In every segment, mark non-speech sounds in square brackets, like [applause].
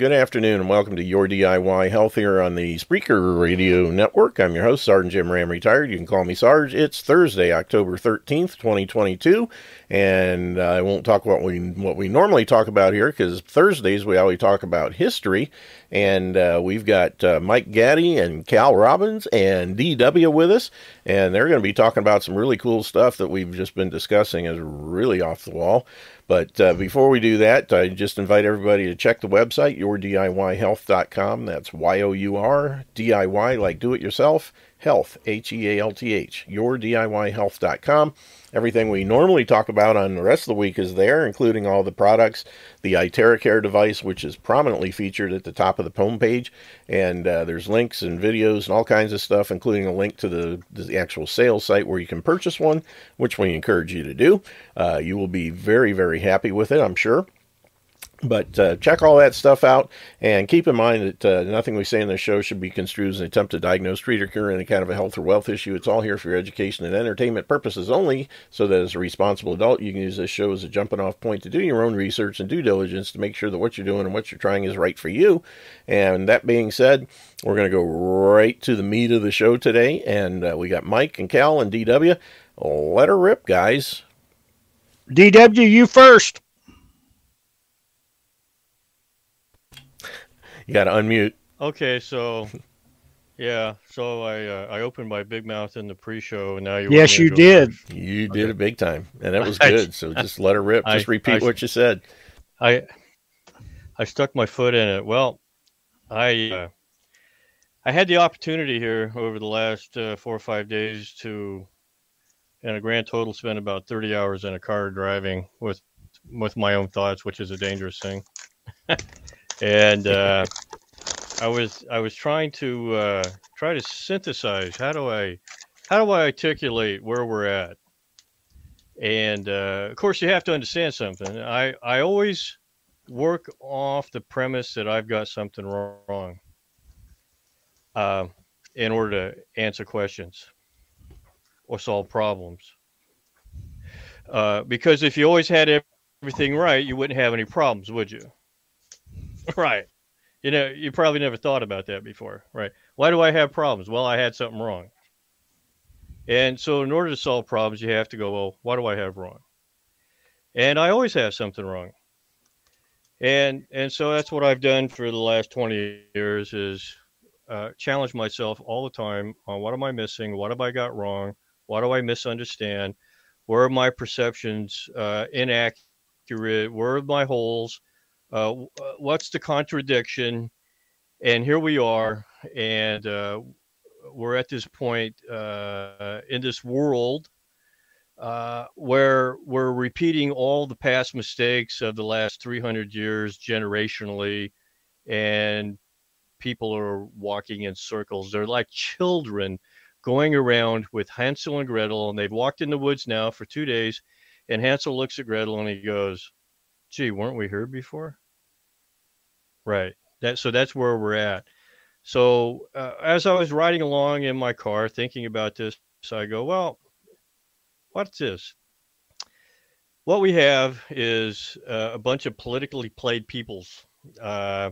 good afternoon, and welcome to Your DIY Healthier on the Spreaker Radio Network. I'm your host, Sergeant Jim Ramm, retired. You can call me Sarge. It's Thursday, October 13th, 2022, and I won't talk what we, what we normally talk about here because Thursdays we always talk about history, and uh, we've got uh, Mike Gaddy and Cal Robbins and DW with us, and they're going to be talking about some really cool stuff that we've just been discussing is really off the wall. But uh, before we do that, I just invite everybody to check the website, yourdiyhealth.com. That's Y O U R D I Y, like do it yourself, health, H E A L T H, yourdiyhealth.com. Everything we normally talk about on the rest of the week is there, including all the products, the iTeraCare device, which is prominently featured at the top of the homepage, and uh, there's links and videos and all kinds of stuff, including a link to the, the actual sales site where you can purchase one, which we encourage you to do. Uh, you will be very, very happy with it, I'm sure. But uh, check all that stuff out and keep in mind that uh, nothing we say in this show should be construed as an attempt to diagnose, treat, or cure any kind of a health or wealth issue. It's all here for your education and entertainment purposes only, so that as a responsible adult, you can use this show as a jumping off point to do your own research and due diligence to make sure that what you're doing and what you're trying is right for you. And that being said, we're going to go right to the meat of the show today. And uh, we got Mike and Cal and DW. Let her rip, guys. DW, you first. You got to unmute. Okay, so yeah, so I uh, I opened my big mouth in the pre-show, and now you. Yes, you did. First. You did okay. it big time, and that was [laughs] good. So just let her rip. Just I, repeat I, what you said. I I stuck my foot in it. Well, I uh, I had the opportunity here over the last uh, four or five days to, in a grand total, spend about thirty hours in a car driving with with my own thoughts, which is a dangerous thing. [laughs] and [laughs] uh, I was I was trying to uh, try to synthesize how do I how do I articulate where we're at, and uh, of course you have to understand something. I I always work off the premise that I've got something wrong uh, in order to answer questions or solve problems. Uh, because if you always had everything right, you wouldn't have any problems, would you? Right. You know, you probably never thought about that before, right? Why do I have problems? Well, I had something wrong. And so, in order to solve problems, you have to go, well, what do I have wrong? And I always have something wrong. And and so that's what I've done for the last 20 years is uh, challenge myself all the time on what am I missing? What have I got wrong? What do I misunderstand? Where are my perceptions uh, inaccurate? Where are my holes? Uh, uh, what's the contradiction? And here we are, and uh, we're at this point uh, in this world uh, where we're repeating all the past mistakes of the last 300 years generationally, and people are walking in circles. They're like children going around with Hansel and Gretel, and they've walked in the woods now for two days. And Hansel looks at Gretel and he goes, Gee, weren't we here before? Right. That so that's where we're at. So uh, as I was riding along in my car thinking about this, so I go, well, what's this? What we have is uh, a bunch of politically played peoples, uh,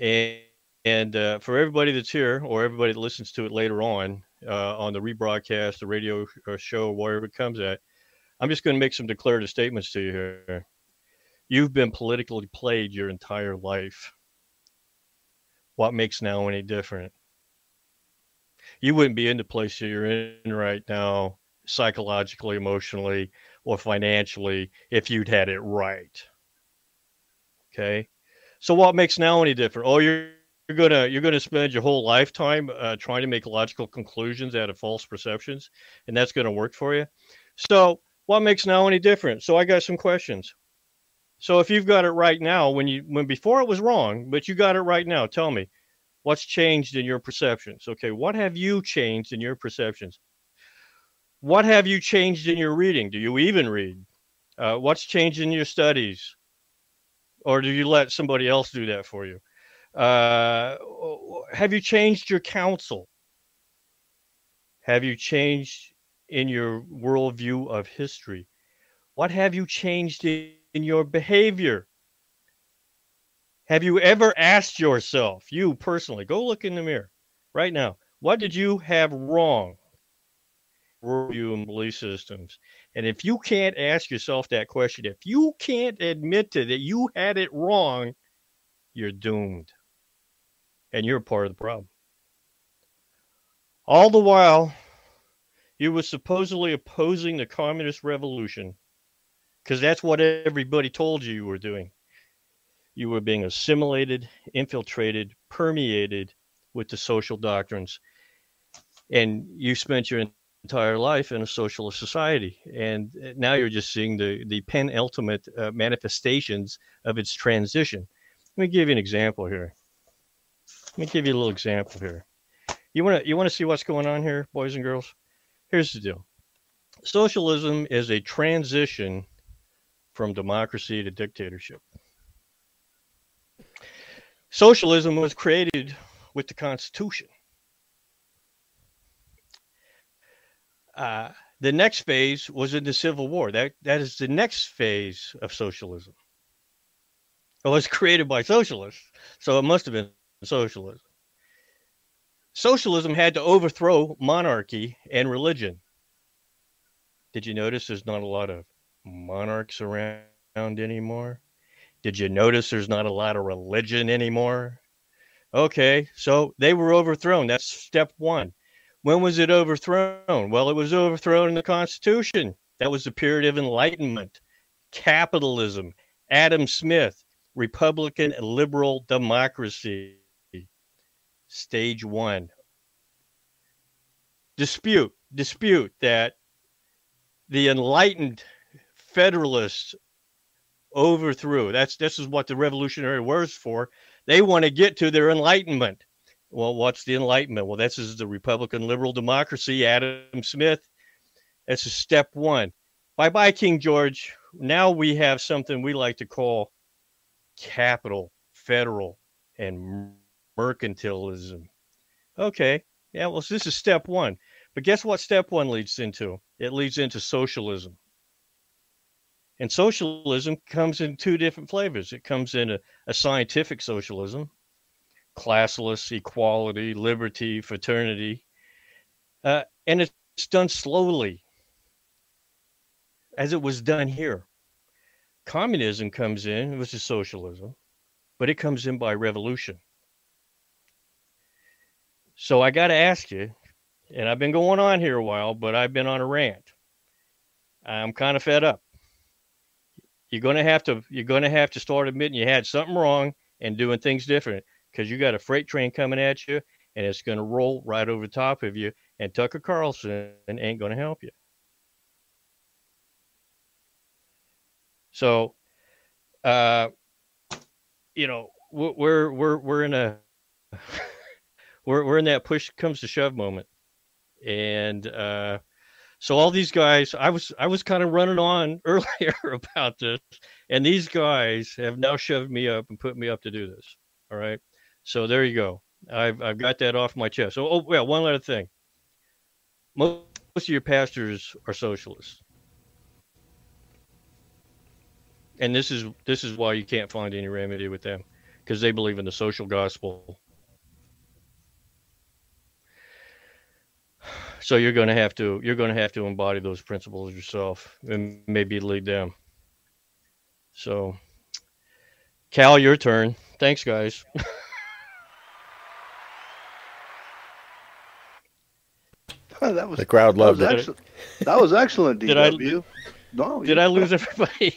and and uh, for everybody that's here or everybody that listens to it later on uh, on the rebroadcast, the radio uh, show, wherever it comes at, I'm just going to make some declarative statements to you here. You've been politically played your entire life. What makes now any different? You wouldn't be in the place you're in right now, psychologically, emotionally, or financially, if you'd had it right. Okay. So what makes now any different? Oh, you're you're gonna you're gonna spend your whole lifetime uh, trying to make logical conclusions out of false perceptions, and that's gonna work for you. So what makes now any different? So I got some questions. So if you've got it right now, when you when before it was wrong, but you got it right now, tell me what's changed in your perceptions. Okay, what have you changed in your perceptions? What have you changed in your reading? Do you even read? Uh, what's changed in your studies? Or do you let somebody else do that for you? Uh, have you changed your counsel? Have you changed in your worldview of history? What have you changed in in your behavior? Have you ever asked yourself, you personally, go look in the mirror right now, what did you have wrong? Review and belief systems. And if you can't ask yourself that question, if you can't admit to that you had it wrong, you're doomed. And you're part of the problem. All the while, you were supposedly opposing the communist revolution because that's what everybody told you you were doing you were being assimilated, infiltrated, permeated with the social doctrines. And you spent your entire life in a socialist society. And now you're just seeing the, the penultimate uh, manifestations of its transition. Let me give you an example here. Let me give you a little example here. You want to you want to see what's going on here, boys and girls? Here's the deal. Socialism is a transition from democracy to dictatorship. Socialism was created with the Constitution. Uh, the next phase was in the Civil War. That that is the next phase of socialism. It was created by socialists, so it must have been socialism. Socialism had to overthrow monarchy and religion. Did you notice there's not a lot of monarchs around anymore? Did you notice there's not a lot of religion anymore? Okay, so they were overthrown. That's step one. When was it overthrown? Well, it was overthrown in the Constitution. That was the period of enlightenment, capitalism, Adam Smith, Republican liberal democracy. Stage one. Dispute, dispute that the enlightened Federalists overthrew. That's this is what the Revolutionary War is for. They want to get to their enlightenment. Well, what's the enlightenment? Well, this is the Republican liberal democracy. Adam Smith. That's a step one. Bye bye, King George. Now we have something we like to call capital, federal, and mercantilism. Okay. Yeah, well, this is step one. But guess what step one leads into? It leads into socialism. And socialism comes in two different flavors. It comes in a, a scientific socialism, classless, equality, liberty, fraternity. Uh, and it's done slowly, as it was done here. Communism comes in, which is socialism, but it comes in by revolution. So I got to ask you, and I've been going on here a while, but I've been on a rant. I'm kind of fed up you're going to have to you're going to have to start admitting you had something wrong and doing things different because you got a freight train coming at you and it's going to roll right over top of you and Tucker Carlson ain't going to help you. So, uh, you know, we're we're we're in a [laughs] we're we're in that push comes to shove moment, and uh, so all these guys, I was I was kind of running on [laughs] earlier about this, and these guys have now shoved me up and put me up to do this. All right. So there you go. I've I've got that off my chest. So oh yeah, one other thing. Most of your pastors are socialists. And this is this is why you can't find any remedy with them because they believe in the social gospel so you're going to have to you're going to have to embody those principles yourself and maybe lead them so cal your turn thanks guys that was the crowd loved that it. Was that was excellent, DW. Did I, no, did I lose [laughs] everybody?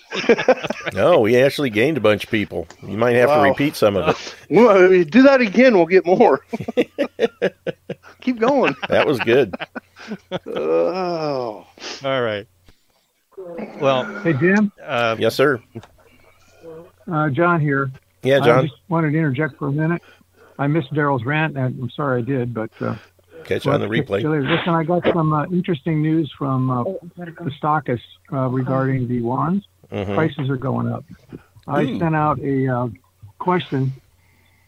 no, we actually gained a bunch of people. You might have wow. to repeat some of it. Well, do that again, we'll get more. [laughs] Keep going. [laughs] That was good. oh. All right. Well, hey Jim. Uh, yes, sir. Uh, John here. Yeah, John. I just wanted to interject for a minute. I missed Daryl's rant, and I'm sorry I did, but uh, catch on the replay. Listen, I got some uh, interesting news from uh, the stockists uh, regarding the wands. Mm-hmm. Prices are going up. I mm. sent out a uh, question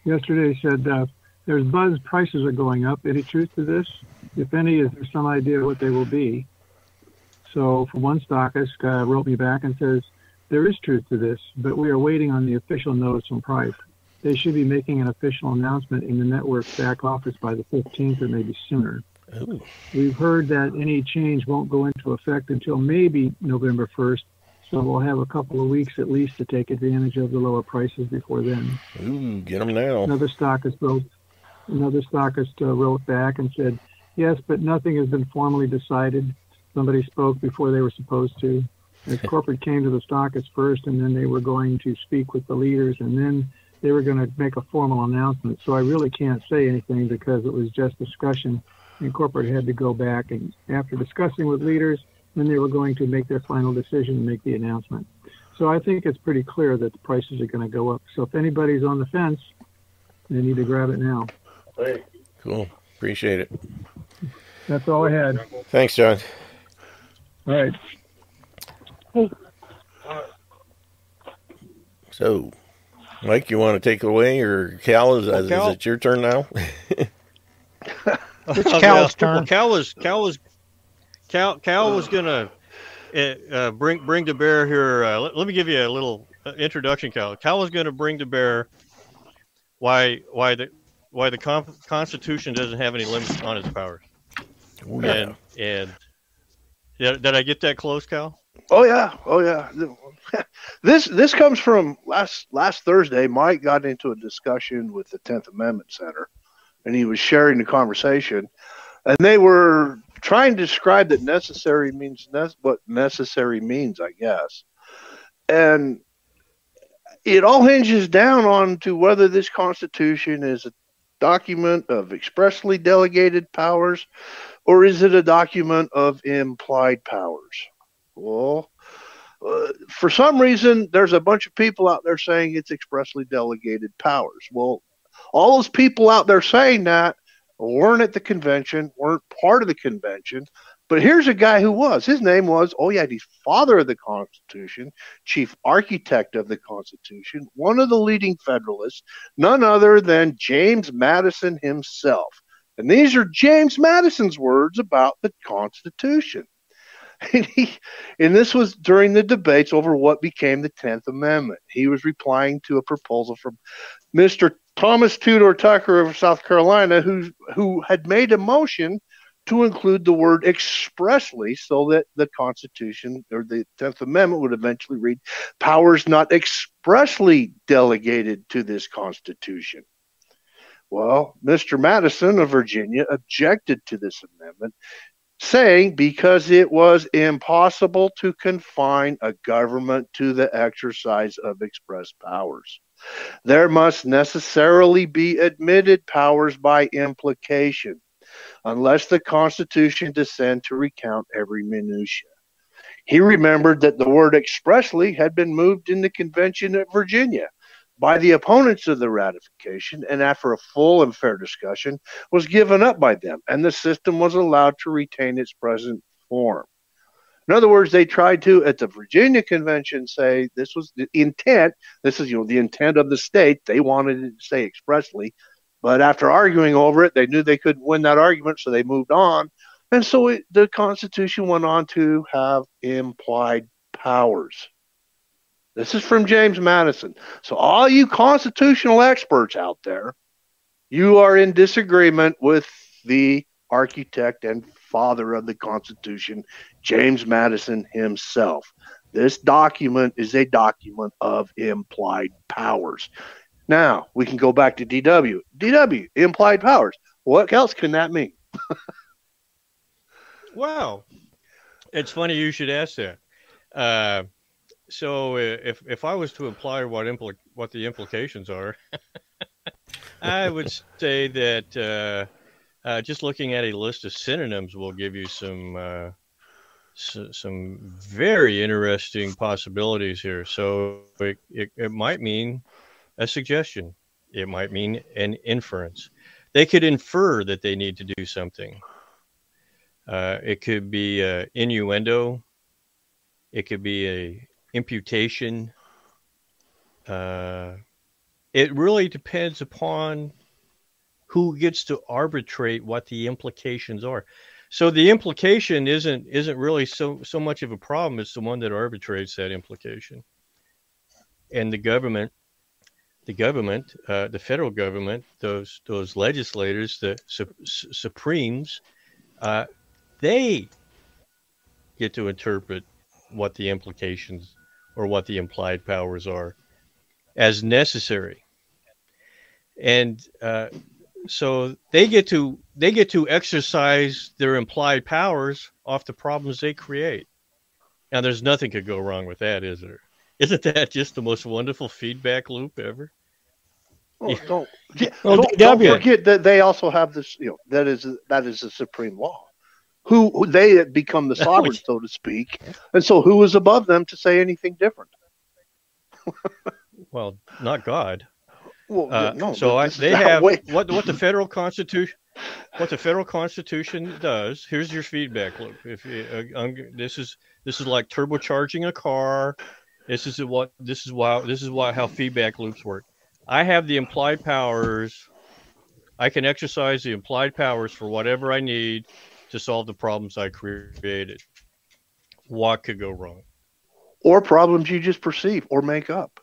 yesterday. Said uh, there's buzz. Prices are going up. Any truth to this? If any, is there some idea what they will be? So, for one stockist uh, wrote me back and says there is truth to this, but we are waiting on the official notice from price they should be making an official announcement in the network's back office by the 15th or maybe sooner. Ooh. We've heard that any change won't go into effect until maybe November 1st, so we'll have a couple of weeks at least to take advantage of the lower prices before then. Ooh, get them now. Another stockist wrote, another stockist uh, wrote back and said, yes, but nothing has been formally decided. Somebody spoke before they were supposed to. The [laughs] corporate came to the stockist first, and then they were going to speak with the leaders, and then they were going to make a formal announcement. So I really can't say anything because it was just discussion, and corporate had to go back and after discussing with leaders, then they were going to make their final decision and make the announcement. So I think it's pretty clear that the prices are going to go up. So if anybody's on the fence, they need to grab it now. Cool. Appreciate it. That's all I had. Thanks, John. All right. Hey. So, Mike, you want to take it away, or Cal? Is, well, Cal, is it your turn now? [laughs] it's Cal's turn. Well, Cal was Cal was Cal, Cal was gonna uh, uh, bring bring to bear here. Uh, let, let, me give you a little uh, introduction, Cal. Cal was going to bring to bear why why the why the Constitution doesn't have any limits on its powers. Ooh, yeah. And and yeah, did I get that close, Cal? Oh yeah, oh yeah. [laughs] this this comes from last last Thursday. Mike got into a discussion with the Tenth Amendment Center, and he was sharing the conversation, and they were trying to describe that necessary means ne- what necessary means, I guess. And it all hinges down on to whether this Constitution is a document of expressly delegated powers or is it a document of implied powers? Well, uh, for some reason, there's a bunch of people out there saying it's expressly delegated powers. Well, all those people out there saying that weren't at the convention, weren't part of the convention. But here's a guy who was. His name was, oh, yeah, he's father of the Constitution, chief architect of the Constitution, one of the leading Federalists, none other than James Madison himself. And these are James Madison's words about the Constitution. [laughs] And, he, and this was during the debates over what became the 10th Amendment. He was replying to a proposal from Mr. Thomas Tudor Tucker of South Carolina, who, who had made a motion to include the word expressly so that the Constitution or the 10th Amendment would eventually read powers not expressly delegated to this Constitution. Well, Mr. Madison of Virginia objected to this amendment, saying because it was impossible to confine a government to the exercise of express powers. There must necessarily be admitted powers by implication, unless the Constitution descend to recount every minutia. He remembered that the word expressly had been moved in the Convention at Virginia by the opponents of the ratification, and after a full and fair discussion, was given up by them, and the system was allowed to retain its present form. In other words, they tried to, at the Virginia Convention, say this was the intent. This is, you know, the intent of the state. They wanted to say expressly, but after arguing over it, they knew they couldn't win that argument, so they moved on. And so it, the Constitution went on to have implied powers. This is from James Madison. So, all you constitutional experts out there, you are in disagreement with the architect and father of the Constitution, James Madison himself. This document is a document of implied powers. Now we can go back to DW. DW, implied powers. What else can that mean? [laughs] wow. It's funny you should ask that. Uh, so if if I was to imply what impl- what the implications are, [laughs] I would say that uh, uh, just looking at a list of synonyms will give you some uh, some very interesting possibilities here. So it, it, it might mean a suggestion. It might mean an inference. They could infer that they need to do something. Uh, it could be a innuendo. It could be a imputation. Uh, it really depends upon who gets to arbitrate what the implications are. So the implication isn't isn't really so so much of a problem. It's the one that arbitrates that implication. And the government, the government, uh, the federal government, those those legislators, the su- supremes, uh, they get to interpret what the implications or what the implied powers are as necessary, and uh, so they get to they get to exercise their implied powers off the problems they create. Now, there's nothing could go wrong with that, is there? [laughs] Isn't that just the most wonderful feedback loop ever? [laughs] Well, don't, well, don't, don't, forget that they also have this. You know that is that is the supreme law. Who, who they become the [laughs] sovereign, so to speak, and so who is above them to say anything different? [laughs] well, not God. Well, uh, no, so I, they have what what the federal constitution what the federal constitution does. Here's your feedback loop. If uh, this is this is like turbocharging a car. This is what this is why this is why how feedback loops work. I have the implied powers. I can exercise the implied powers for whatever I need to solve the problems I created. What could go wrong? Or problems you just perceive or make up.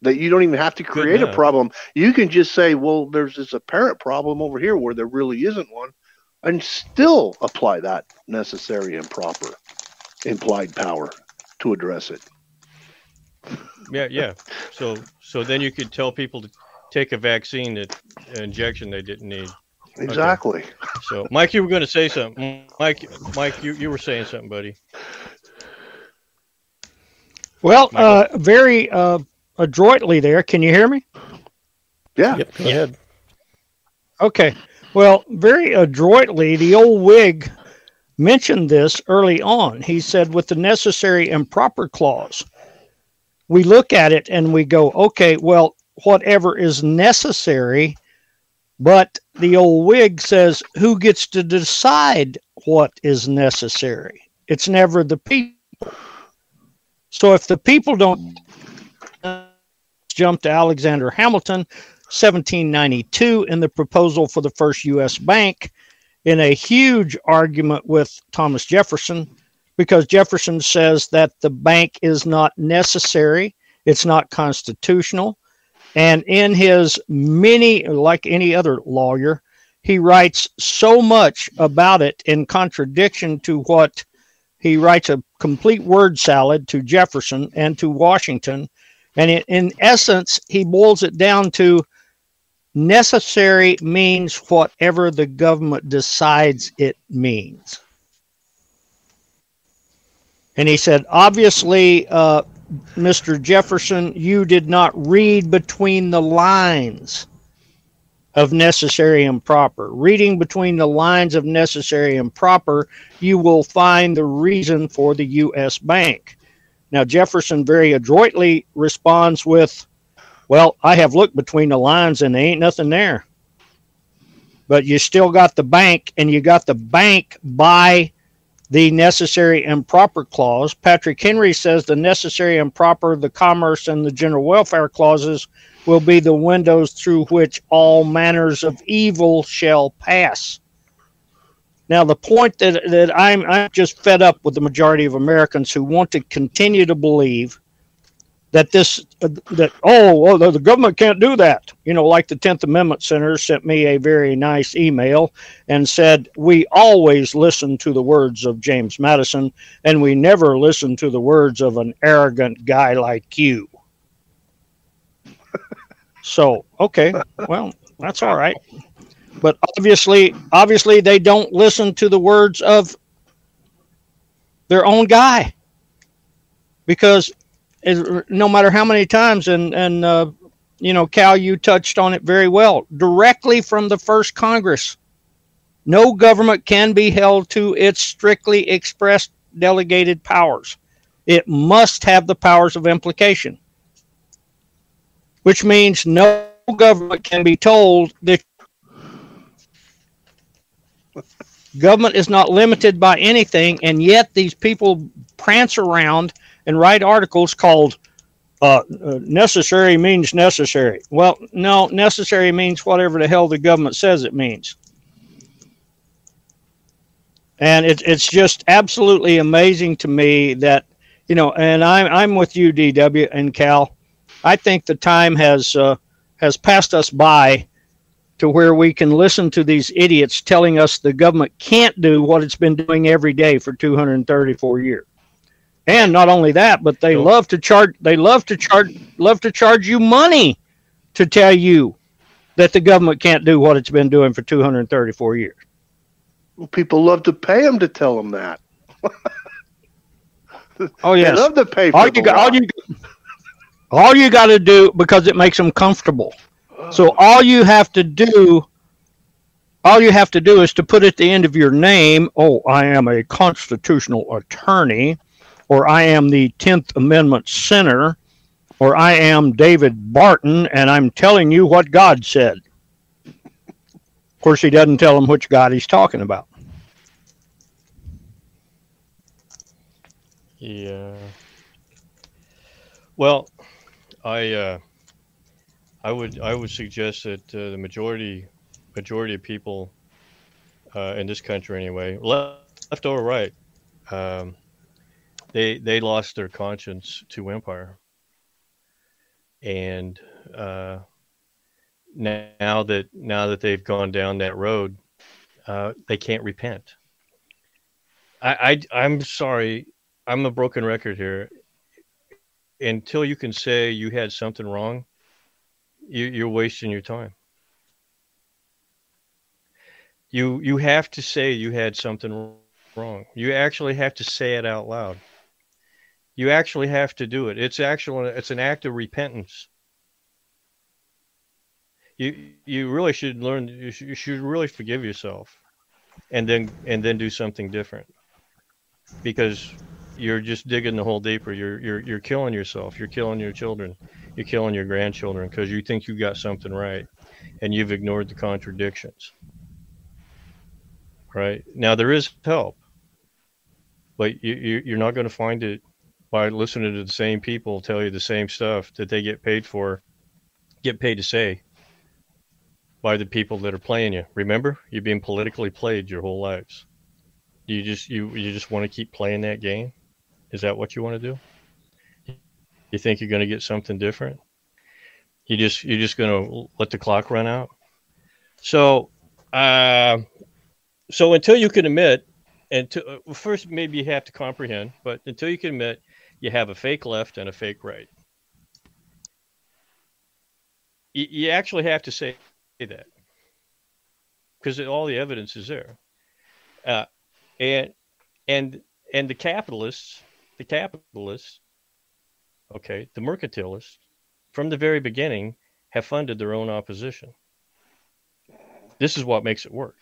That you don't even have to create a problem. You can just say, well, there's this apparent problem over here where there really isn't one, and still apply that necessary and proper implied power to address it. Yeah, yeah. So so then you could tell people to take a vaccine that injection they didn't need. Exactly. Okay. So Mike, you were going to say something. Mike, Mike, you, you were saying something, buddy. Well, uh, very uh, adroitly there. Can you hear me? Yeah. Yep, go ahead. Okay. Well, very adroitly, the old Whig mentioned this early on. He said, with the necessary and proper clause, we look at it and we go, okay, well, whatever is necessary. But the old Whig says, who gets to decide what is necessary? It's never the people. So if the people don't jump to Alexander Hamilton, 1792, in the proposal for the first U.S. bank, in a huge argument with Thomas Jefferson, because Jefferson says that the bank is not necessary, it's not constitutional. And in his many, like any other lawyer, he writes so much about it in contradiction to what he writes a complete word salad to Jefferson and to Washington and in, in essence, he boils it down to necessary means whatever the government decides it means. And he said, obviously, uh, Mr. Jefferson, you did not read between the lines of necessary and proper. Reading between the lines of necessary and proper, you will find the reason for the U.S. Bank. Now, Jefferson very adroitly responds with, Well, I have looked between the lines and there ain't nothing there. But you still got the bank, and you got the bank by the necessary and proper clause. Patrick Henry says the necessary and proper, the commerce, and the general welfare clauses will be the windows through which all manners of evil shall pass. Now, the point that, that I'm, I'm just fed up with the majority of Americans who want to continue to believe that this, uh, that, oh, well, the, the government can't do that. You know, like the 10th Amendment Center sent me a very nice email and said, we always listen to the words of James Madison and we never listen to the words of an arrogant guy like you. [laughs] so, okay, well, that's all right. But obviously, obviously, they don't listen to the words of their own guy, because it, no matter how many times, and and uh, you know, Cal, you touched on it very well, directly from the first Congress. No government can be held to its strictly expressed delegated powers. It must have the powers of implication, which means no government can be told that Government is not limited by anything, and yet these people prance around and write articles called uh, uh, necessary means necessary. Well, no, necessary means whatever the hell the government says it means. And it, it's just absolutely amazing to me that, you know, and I'm, I'm with you, DW and Cal. I think the time has uh, has passed us by to where we can listen to these idiots telling us the government can't do what it's been doing every day for 234 years. And not only that, but they love to charge they love to charge love to charge you money to tell you that the government can't do what it's been doing for 234 years. People love to pay them to tell them that. [laughs] oh yes. They love to pay all you got, all you all you got to do because it makes them comfortable. So all you have to do all you have to do is to put at the end of your name, oh, I am a constitutional attorney, or I am the 10th Amendment Center, or I am David Barton, and I'm telling you what God said. Of course, he doesn't tell them which God he's talking about. Yeah. Well, I uh, I would I would suggest that uh, the majority majority of people uh, in this country anyway, left, left or right, um, they they lost their conscience to empire, and uh, now that now that they've gone down that road, uh, they can't repent. I, I I'm sorry, I'm a broken record here. Until you can say you had something wrong, you, you're wasting your time. You you have to say you had something wrong. You actually have to say it out loud. You actually have to do it. It's actually it's an act of repentance. You you really should learn. You should, you should really forgive yourself, and then and then do something different. Because you're just digging the hole deeper. You're you're you're killing yourself. You're killing your children. You're killing your grandchildren because you think you got something right, and you've ignored the contradictions. Right now, there is help, but you, you you're not going to find it by listening to the same people tell you the same stuff that they get paid for, get paid to say by the people that are playing you. Remember, you've been politically played your whole lives. You just you you just want to keep playing that game. Is that what you want to do? You think you're going to get something different? You just you're just going to let the clock run out. So, uh, so until you can admit, and to, uh, first maybe you have to comprehend, but until you can admit you have a fake left and a fake right, you, you actually have to say that because all the evidence is there, uh, and and and the capitalists the capitalists, okay, the mercantilists, from the very beginning, have funded their own opposition. This is what makes it work.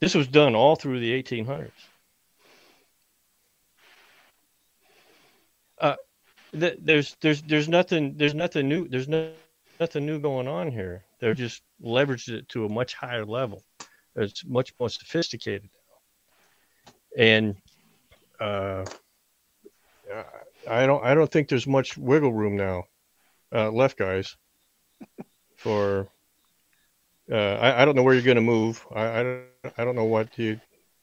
This was done all through the 1800s. Uh, th- there's there's there's nothing there's nothing new there's no, nothing new going on here. They're just leveraged it to a much higher level. It's much more sophisticated and uh, I don't I don't think there's much wiggle room now, uh, left guys, [laughs] for. Uh, I, I don't know where you're going to move. I, I don't I don't know what you,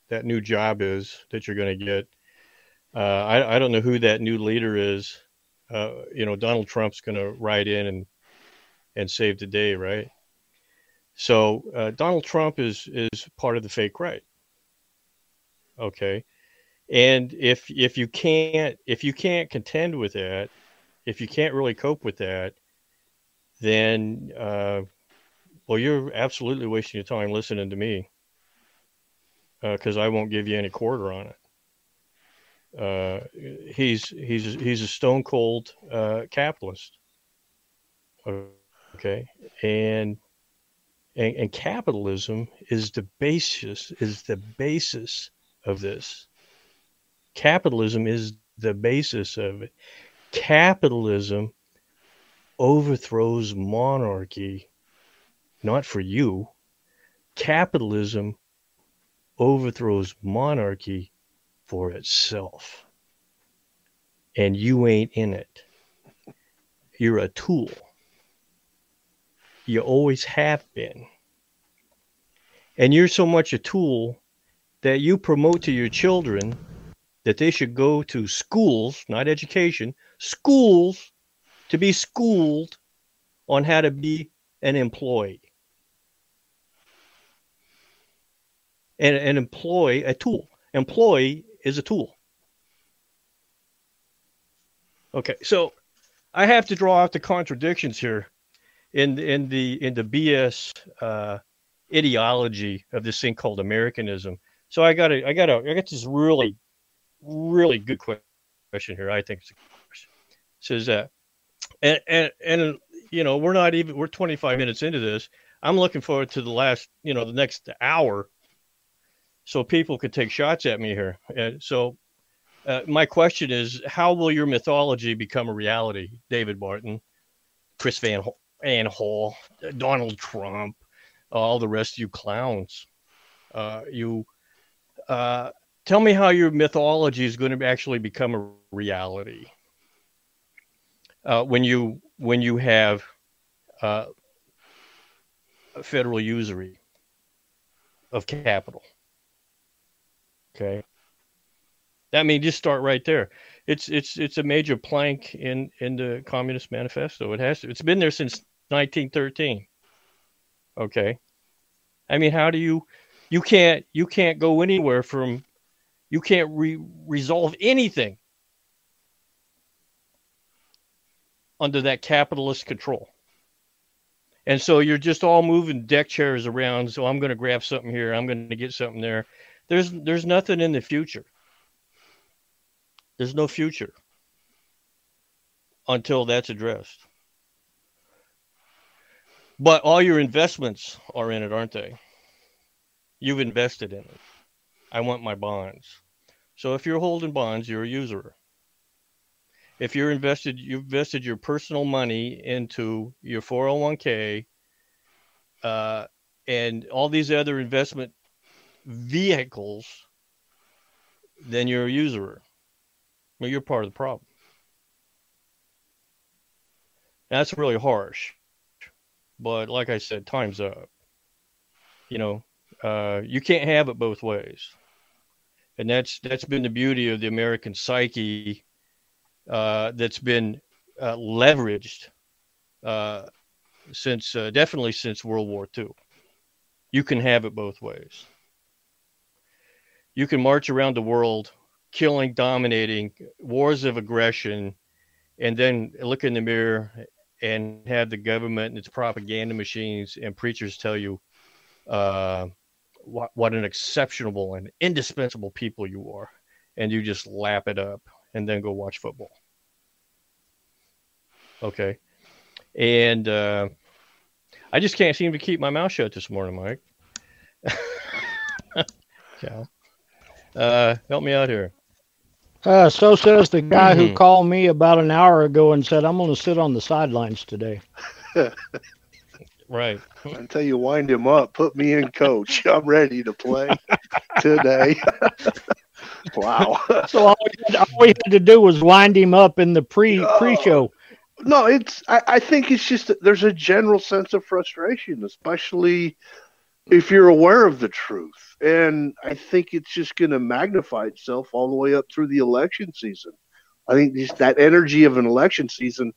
that new job is that you're going to get. Uh, I I don't know who that new leader is. Uh, you know, Donald Trump's going to ride in and and save the day, right? So uh, Donald Trump is is part of the fake right okay and if if you can't if you can't contend with that if you can't really cope with that then uh, well you're absolutely wasting your time listening to me because uh, i won't give you any quarter on it uh, he's he's he's a stone cold uh, capitalist okay and, and and capitalism is the basis is the basis of this. Capitalism is the basis of it. Capitalism overthrows monarchy, not for you. Capitalism overthrows monarchy for itself. And you ain't in it. You're a tool. You always have been. And you're so much a tool that you promote to your children that they should go to schools, not education, schools to be schooled on how to be an employee. And an employee, a tool. Employee is a tool. Okay, so I have to draw out the contradictions here in in the in the BS uh, ideology of this thing called Americanism. So I got a I got a I got this really really good question here. I think it's a question. It says that, and and and you know we're not even we're 25 minutes into this. I'm looking forward to the last you know the next hour, so people could take shots at me here. And so uh, my question is, how will your mythology become a reality, David Barton, Chris Van Van Hall, Donald Trump, all the rest of you clowns? Uh, you uh, tell me how your mythology is going to actually become a reality uh, when you when you have uh, federal usury of capital. Okay, that mean, just start right there. It's it's it's a major plank in in the Communist Manifesto. It has to. It's been there since 1913. Okay, I mean, how do you you can't you can't go anywhere from you can't re- resolve anything under that capitalist control. And so you're just all moving deck chairs around. So I'm going to grab something here. I'm going to get something there. There's there's nothing in the future. There's no future until that's addressed. But all your investments are in it, aren't they? You've invested in it. I want my bonds. So if you're holding bonds, you're a usurer. If you're invested, you've invested your personal money into your 401k uh, and all these other investment vehicles, then you're a usurer. Well, you're part of the problem. That's really harsh. But like I said, time's up. You know, uh, you can't have it both ways and that's that's been the beauty of the American psyche uh, that's been uh, leveraged uh, since uh, definitely since World War II. You can have it both ways. You can march around the world, killing, dominating, wars of aggression, and then look in the mirror and have the government and its propaganda machines and preachers tell you uh, what, what an exceptional and indispensable people you are. And you just lap it up and then go watch football. Okay. And uh, I just can't seem to keep my mouth shut this morning, Mike. [laughs] Cal. Uh, help me out here. Uh, so says the guy who mm-hmm. called me about an hour ago and said, I'm going to sit on the sidelines today. [laughs] Right. Until you wind him up, put me in coach. [laughs] I'm ready to play [laughs] today. wow. So all we, had, all we, had, to do was wind him up in the pre pre show. No, it's. I, I think it's just there's a general sense of frustration, especially if you're aware of the truth, and I think it's just going to magnify itself all the way up through the election season. I think just that energy of an election season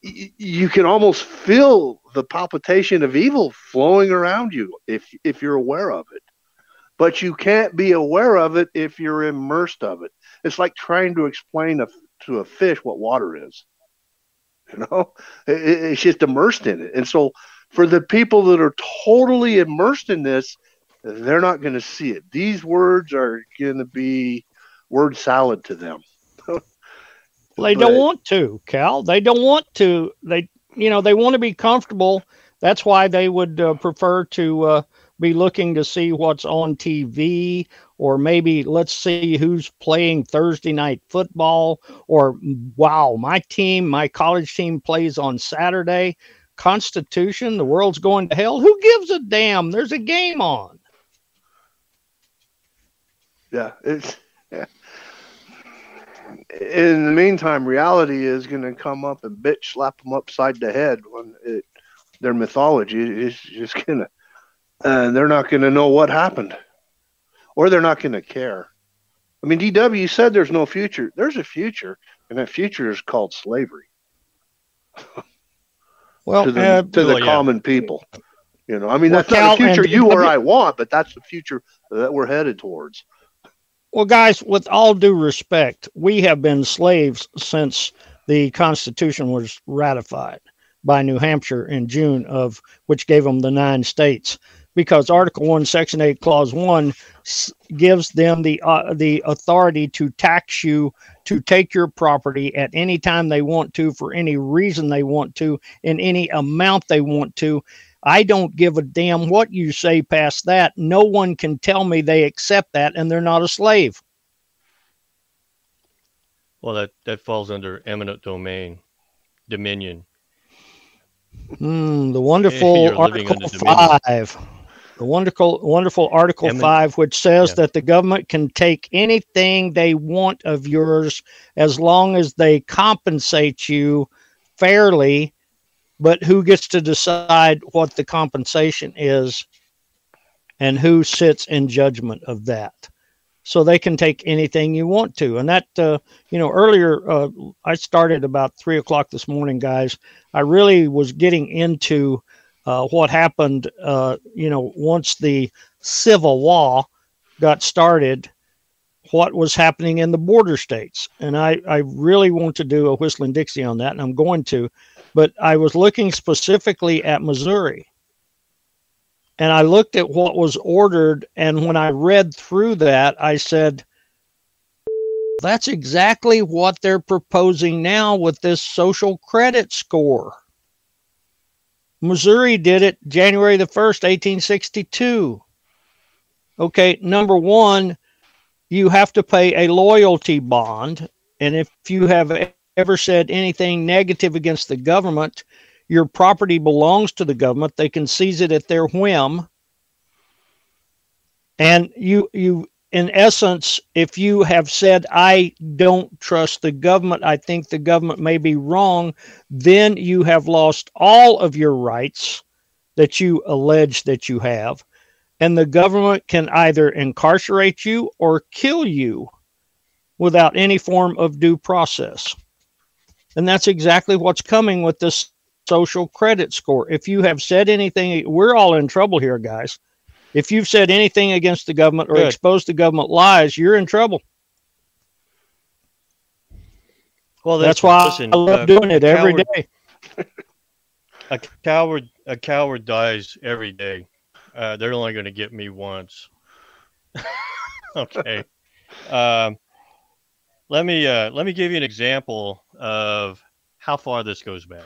you can almost feel the palpitation of evil flowing around you if if you're aware of it. But you can't be aware of it if you're immersed of it. It's like trying to explain a, to a fish what water is [laughs] you know? It, it's just immersed in it. And so for the people that are totally immersed in this they're not going to see it these words are going to be word salad to them [laughs] they but, don't want to, Cal. They don't want to. They, you know, they want to be comfortable. That's why they would uh, prefer to uh, be looking to see what's on TV, or maybe let's see who's playing Thursday night football, or wow, my team, my college team plays on Saturday. Constitution, the world's going to hell. Who gives a damn? There's a game on. Yeah, it's yeah in the meantime, reality is going to come up and bitch slap them upside the head when it, their mythology is just going to, and they're not going to know what happened, or they're not going to care. I mean, DW said there's no future. There's a future, and that future is called slavery. Well, to the, uh, to the well, yeah. common people. You know, I mean, Well, that's not the future and you or I want, but that's the future that we're headed towards. Well, guys, with all due respect, we have been slaves since the Constitution was ratified by New Hampshire in June of which gave them the nine states. Because Article One, Section Eight, Clause One gives them the uh, the authority to tax you to take your property at any time they want to, for any reason they want to, in any amount they want to. I don't give a damn what you say past that. No one can tell me they accept that and they're not a slave. Well, that that falls under eminent domain, dominion. Hmm, the wonderful [laughs] Article 5. The wonderful, wonderful Article Emin- 5, which says Yeah. that the government can take anything they want of yours as long as they compensate you fairly. But who gets to decide what the compensation is and who sits in judgment of that? So they can take anything you want to. And that, uh, you know, earlier, uh, I started about three o'clock this morning, guys. I really was getting into uh, what happened, uh, you know, once the Civil War got started, what was happening in the border states. And I, I really want to do a Whistling Dixie on that, and I'm going to. But I was looking specifically at Missouri. And I looked at what was ordered. And when I read through that, I said, that's exactly what they're proposing now with this social credit score. Missouri did it January the 1st, 1862. Okay, number one, you have to pay a loyalty bond. And if you have ever said anything negative against the government, your property belongs to the government. They can seize it at their whim. And you, you, in essence, if you have said, I don't trust the government, I think the government may be wrong, then you have lost all of your rights that you allege that you have. And the government can either incarcerate you or kill you without any form of due process. And that's exactly what's coming with this social credit score. If you have said anything, we're all in trouble here, guys. If you've said anything against the government or Good. exposed the government lies, you're in trouble. Well, That's why listen, I love uh, doing it every coward- day. [laughs] a coward a coward dies every day. Uh, they're only going to get me once. [laughs] okay. Um, let me uh, let me give you an example of how far this goes back.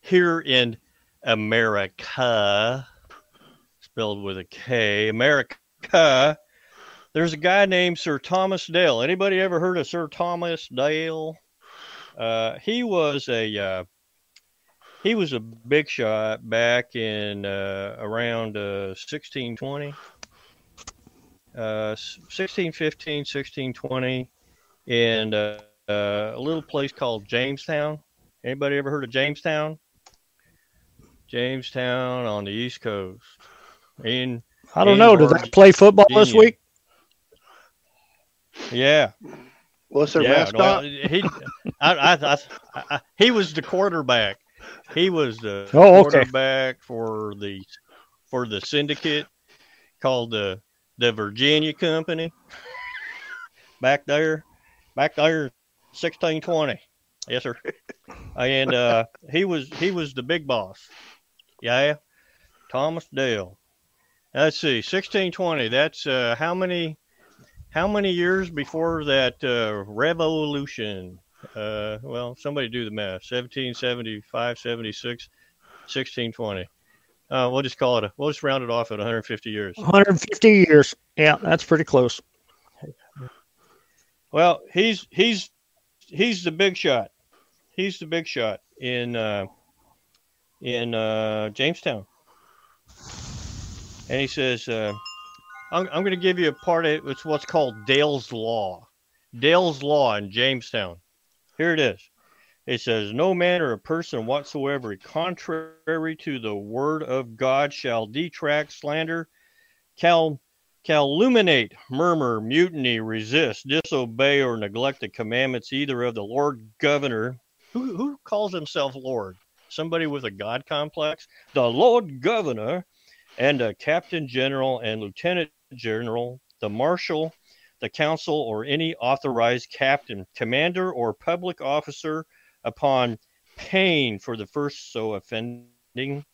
Here in America, spelled with a K, America, there's a guy named Sir Thomas Dale. Anybody ever heard of Sir Thomas Dale? Uh, he was a uh, he was a big shot back in uh, around uh, 1620 uh, 1615 1620 in uh, uh, Uh, a little place called jamestown anybody ever heard of jamestown jamestown on the east coast in I don't know. Did they play football this week? yeah What's their yeah, no, mascot? he, I, I, I, I, he was the quarterback. He was the Oh, okay. quarterback for the for the syndicate called the the Virginia Company. back there, back there, sixteen twenty. Yes, sir. And uh, he was he was the big boss. Yeah, Thomas Dale. Let's see, sixteen twenty. That's uh, how many how many years before that uh, revolution? Uh, well, somebody do the math. 1775, 76, 1620. Uh, we'll just call it a, we'll just round it off at 150 years. 150 years. Yeah, that's pretty close. Well, he's, he's, he's the big shot. He's the big shot in, uh, in, uh, Jamestown. And he says, uh, I'm, I'm going to give you a part of it. it's what's called Dale's Law. Dale's Law in Jamestown. Here it is. It says, No man or person whatsoever contrary to the word of God shall detract, slander, cal- calumniate, murmur, mutiny, resist, disobey, or neglect the commandments either of the Lord Governor, who, who calls himself Lord? Somebody with a God complex? The Lord Governor and a Captain General and Lieutenant General, the Marshal, the Council, or any authorized captain, commander, or public officer upon pain for the first so offending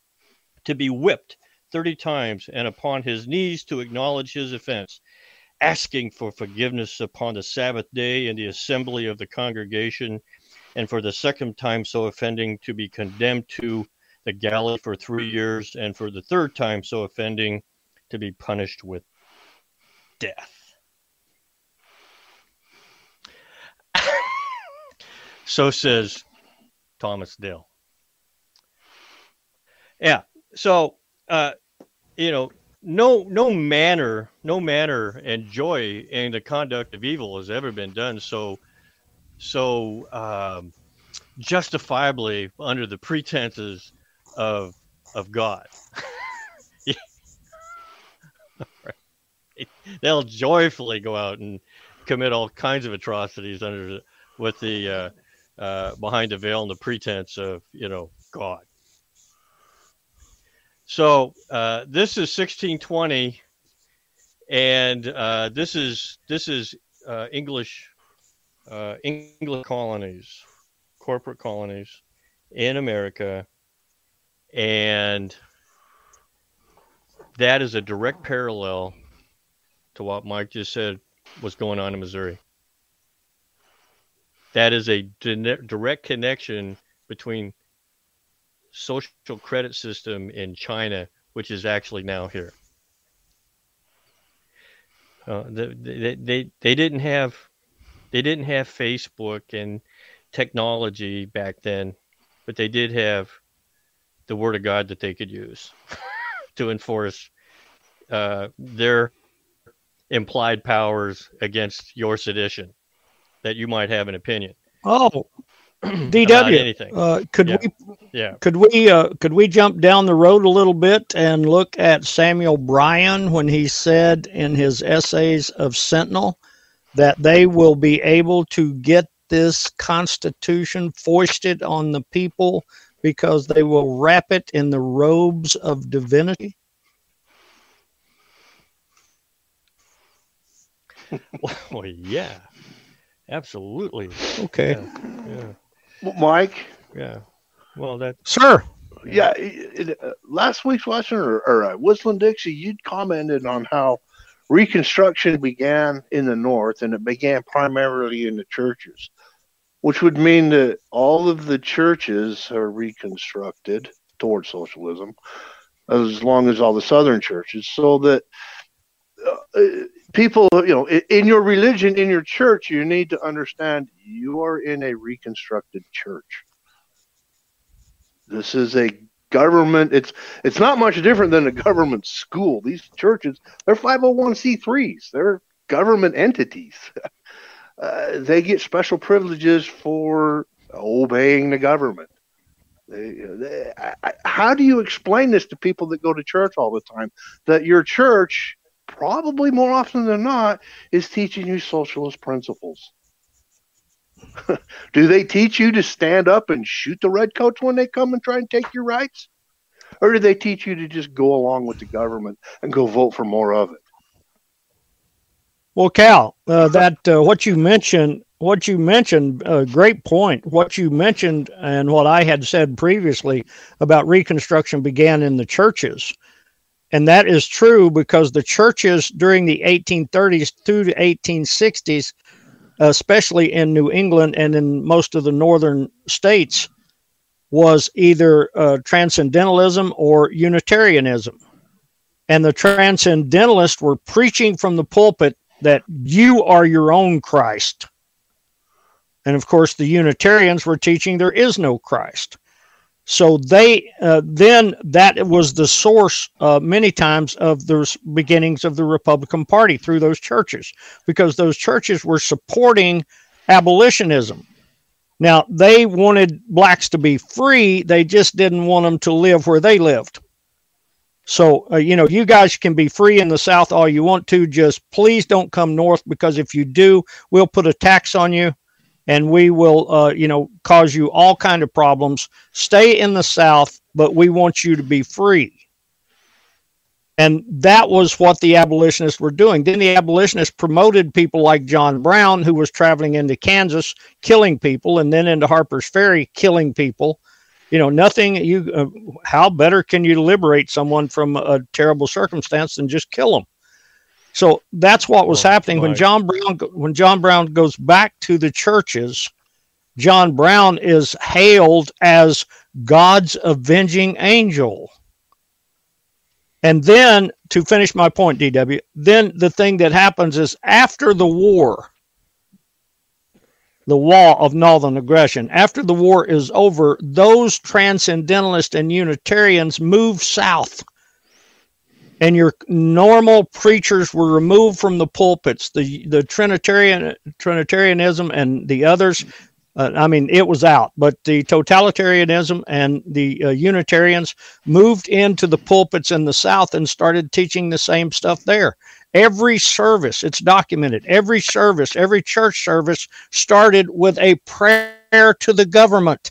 to be whipped 30 times and upon his knees to acknowledge his offense, asking for forgiveness upon the Sabbath day in the assembly of the congregation, and for the second time so offending to be condemned to the galley for three years, and for the third time so offending to be punished with death. [laughs] so says Thomas Dale. Yeah. So uh, you know, no no manner, no manner and joy in the conduct of evil has ever been done so so um, justifiably under the pretenses of of God. [laughs] They'll joyfully go out and commit all kinds of atrocities under with the uh, uh, behind the veil and the pretense of you know God. So uh, this is 1620, and uh, this is this is uh, English uh, English colonies, corporate colonies in America, and that is a direct parallel to what Mike just said was going on in Missouri. That is a direct connection between social credit system in China, which is actually now here. Uh, they, they, they didn't have they didn't have Facebook and technology back then, but they did have the word of God that they could use [laughs] to enforce uh, their implied powers against your sedition that you might have an opinion. Oh, [clears throat] DW, uh, could yeah. we yeah. could we uh, could we jump down the road a little bit and look at Samuel Bryan when he said in his essays of Centinel that they will be able to get this constitution foisted on the people because they will wrap it in the robes of divinity? [laughs] well, yeah, absolutely. Okay. Yeah. yeah. Mike. Yeah. Well, that. Sir. Yeah. It, uh, last week's lesson, or, or uh, Whistling Dixie, you'd commented on how Reconstruction began in the North, and it began primarily in the churches, which would mean that all of the churches are reconstructed towards socialism, as long as all the Southern churches, so that people, you know, in your religion, in your church, you need to understand you are in a reconstructed church. This is a government. It's it's not much different than a government school. These churches, they're 501c3s. They're government entities. [laughs] Uh, they get special privileges for obeying the government. They, they, I, how do you explain this to people that go to church all the time? That your church probably more often than not, is teaching you socialist principles. [laughs] do they teach you to stand up and shoot the redcoats when they come and try and take your rights? Or do they teach you to just go along with the government and go vote for more of it? Well, Cal, uh, that uh, what you mentioned, what you mentioned, uh, great point. What you mentioned and what I had said previously about Reconstruction began in the churches. And that is true because the churches during the 1830s through the 1860s, especially in New England and in most of the northern states, was either uh, transcendentalism or Unitarianism. And the transcendentalists were preaching from the pulpit that you are your own Christ. And of course, the Unitarians were teaching there is no Christ. So they uh, then that was the source uh, many times of the beginnings of the Republican Party through those churches, because those churches were supporting abolitionism. Now they wanted blacks to be free; they just didn't want them to live where they lived. So, uh, you know, you guys can be free in the South all you want to. Just please don't come north because if you do, we'll put a tax on you and we will, uh, you know, cause you all kind of problems. Stay in the South, but we want you to be free. And that was what the abolitionists were doing. Then the abolitionists promoted people like John Brown, who was traveling into Kansas, killing people, and then into Harper's Ferry, killing people you know nothing you uh, how better can you liberate someone from a terrible circumstance than just kill them so that's what was oh, happening when john brown when john brown goes back to the churches john brown is hailed as god's avenging angel and then to finish my point dw then the thing that happens is after the war the wall of northern aggression. After the war is over, those transcendentalists and Unitarians move south. And your normal preachers were removed from the pulpits. The the Trinitarian Trinitarianism and the others, uh, I mean, it was out. But the totalitarianism and the uh, Unitarians moved into the pulpits in the South and started teaching the same stuff there. Every service, it's documented, every service, every church service started with a prayer to the government.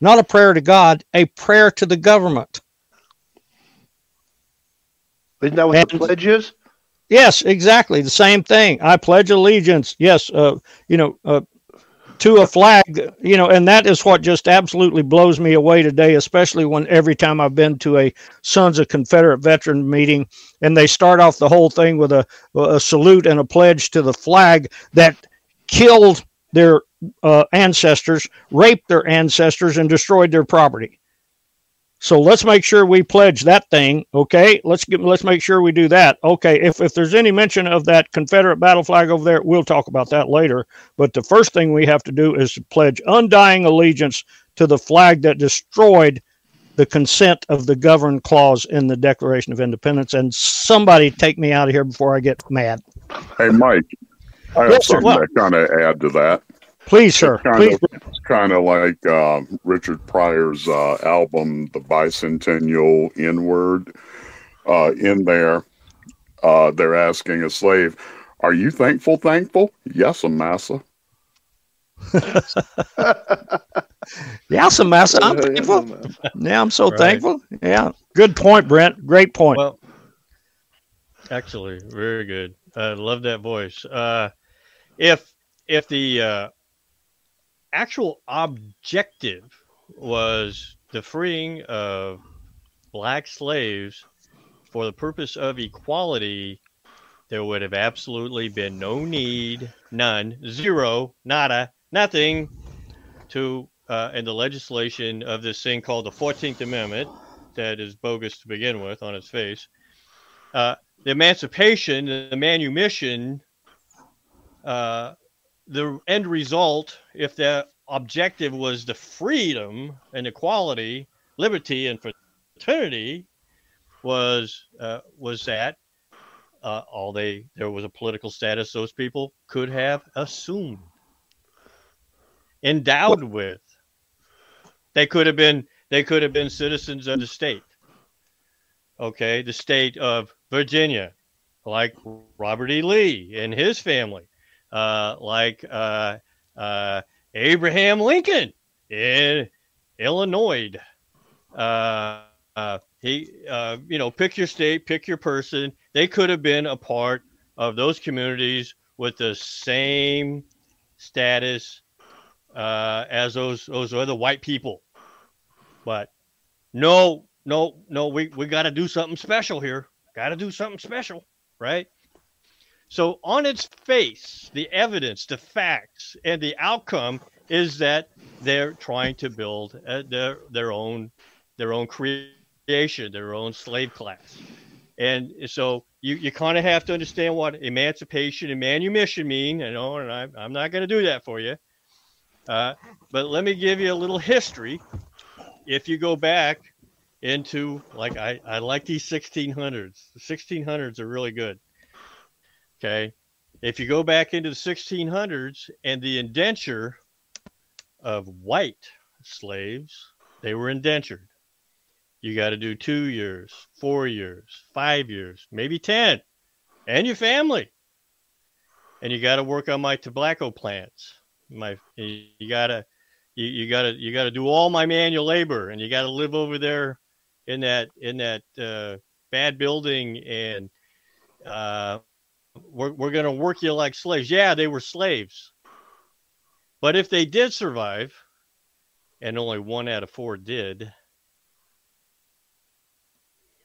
Not a prayer to God, a prayer to the government. Isn't that what and, the pledge is? Yes, exactly. The same thing. I pledge allegiance. Yes, uh, you know, uh, to a flag, you know, and that is what just absolutely blows me away today, especially when every time I've been to a Sons of Confederate Veteran meeting and they start off the whole thing with a, a salute and a pledge to the flag that killed their uh, ancestors, raped their ancestors, and destroyed their property. So let's make sure we pledge that thing. Okay, let's get let's make sure we do that. Okay, if if there's any mention of that Confederate battle flag over there, we'll talk about that later. But the first thing we have to do is to pledge undying allegiance to the flag that destroyed the consent of the governed clause in the Declaration of Independence. And somebody take me out of here before I get mad. Hey, Mike, I have yes, something to kind of add to that. Please, sir. It's kind Please. Of, it's kind of like uh, Richard Pryor's uh, album, The Bicentennial Inward. Uh, in there, uh, they're asking a slave, Are you thankful, thankful? Yes, massa. [laughs] yes, massa. I'm thankful. Yeah, I'm so right. thankful. Yeah. Good point, Brent. Great point. Well, actually, very good. I love that voice. Uh, if if the uh, actual objective was the freeing of black slaves for the purpose of equality, there would have absolutely been no need, none, zero, nada, nothing to uh, in the legislation of this thing called the 14th Amendment that is bogus to begin with on its face. Uh, the emancipation, the manumission uh, the end result, if the objective was the freedom and equality, liberty and fraternity, was uh, was that uh, all they there was a political status those people could have assumed, endowed with. They could have been they could have been citizens of the state. Okay, the state of Virginia, like Robert E. Lee and his family uh, like uh, uh, Abraham Lincoln in Illinois. Uh, uh, he, uh, you know, pick your state, pick your person. They could have been a part of those communities with the same status as those those other white people, but no, no, no. We we got to do something special here. Got to do something special, right? So, on its face, the evidence, the facts, and the outcome is that they're trying to build uh, their their own their own creation, their own slave class. And so you, you kind of have to understand what emancipation and manumission mean, you know, and I, I'm not going to do that for you. Uh, but let me give you a little history. If you go back into, like, I, I like these 1600s. The 1600s are really good. Okay. If you go back into the 1600s and the indenture of white slaves, they were indentured. you got to do two years, four years, five years, maybe 10, and your family. And you got to work on my tobacco plants. My, you got to, you, you got to, you got to do all my manual labor and you got to live over there in that, in that, uh, bad building and, uh, we're, we're going to work you like slaves. Yeah, they were slaves. But if they did survive, and only one out of four did,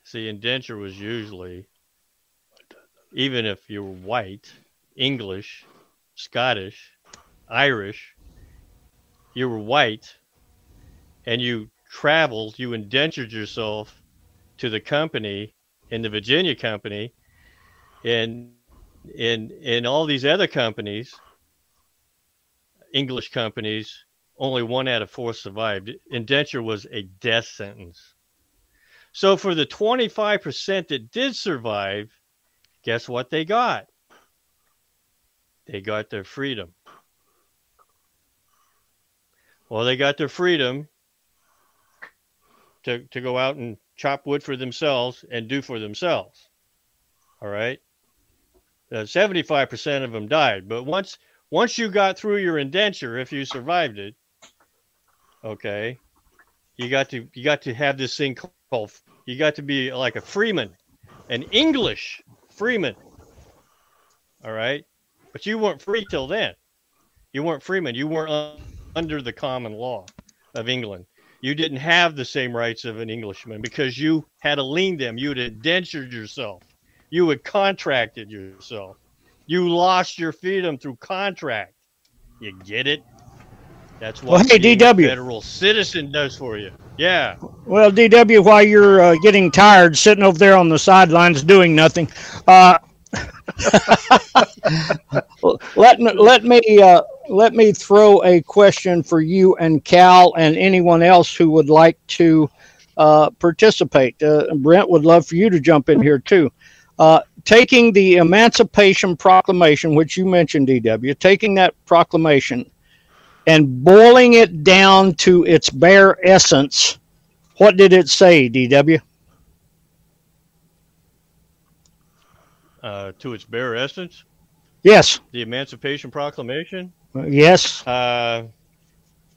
see, indenture was usually, even if you were white, English, Scottish, Irish, you were white, and you traveled, you indentured yourself to the company in the Virginia company, and in in all these other companies, English companies, only one out of four survived. Indenture was a death sentence. So for the 25% that did survive, guess what they got? They got their freedom. Well, they got their freedom to, to go out and chop wood for themselves and do for themselves. All right. Uh, 75% of them died. But once once you got through your indenture, if you survived it, okay, you got to you got to have this thing called you got to be like a freeman, an English freeman. All right, but you weren't free till then. You weren't freeman. You weren't un- under the common law of England. You didn't have the same rights of an Englishman because you had to lien them. You had indentured yourself. You had contracted yourself. You lost your freedom through contract. You get it? That's what well, hey, DW. federal citizen does for you. Yeah. Well, DW, while you're uh, getting tired, sitting over there on the sidelines doing nothing, uh, [laughs] let me let me uh, let me throw a question for you and Cal and anyone else who would like to uh, participate. Uh, Brent would love for you to jump in here too. Uh, taking the Emancipation Proclamation, which you mentioned, DW, taking that proclamation and boiling it down to its bare essence, what did it say, DW? Uh, to its bare essence? Yes. The Emancipation Proclamation? yes. Uh,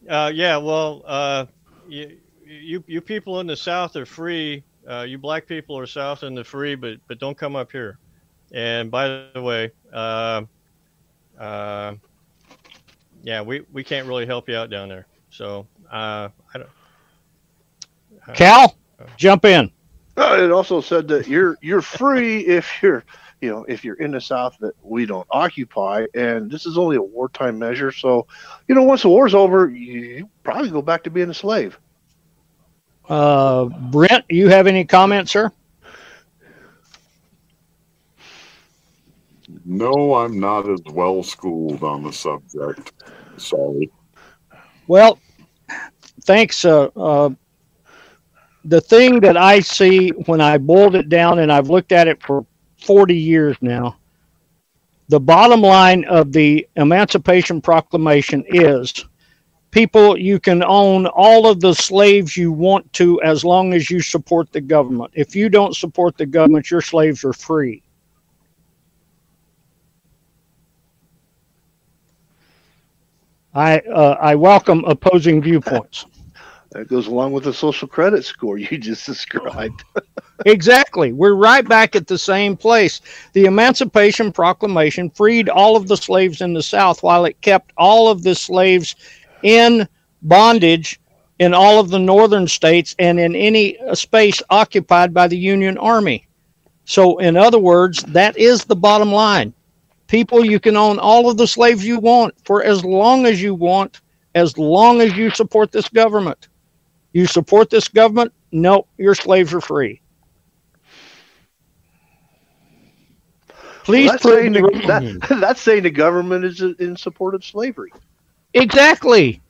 uh, yeah, well, uh, you, you, you people in the South are free uh, you black people are south in the free, but but don't come up here. And by the way, uh, uh, yeah, we, we can't really help you out down there. So uh, I don't. Uh, Cal, jump in. it also said that you're you're free [laughs] if you're you know if you're in the South that we don't occupy, and this is only a wartime measure. So, you know, once the war's over, you probably go back to being a slave. Uh, Brent, you have any comments, sir? No, I'm not as well schooled on the subject. Sorry. Well, thanks. Uh, uh, the thing that I see when I boiled it down, and I've looked at it for 40 years now, the bottom line of the Emancipation Proclamation is people you can own all of the slaves you want to as long as you support the government. If you don't support the government your slaves are free. I uh, i welcome opposing viewpoints. [laughs] That goes along with the social credit score you just described. [laughs] Exactly. We're right back at the same place. The emancipation proclamation freed all of the slaves in the south while it kept all of the slaves in bondage in all of the northern states and in any uh, space occupied by the Union Army. So, in other words, that is the bottom line. People, you can own all of the slaves you want for as long as you want, as long as you support this government. You support this government? No, your slaves are free. Please well, that's, saying the, that, [laughs] that's saying the government is in support of slavery. Exactly.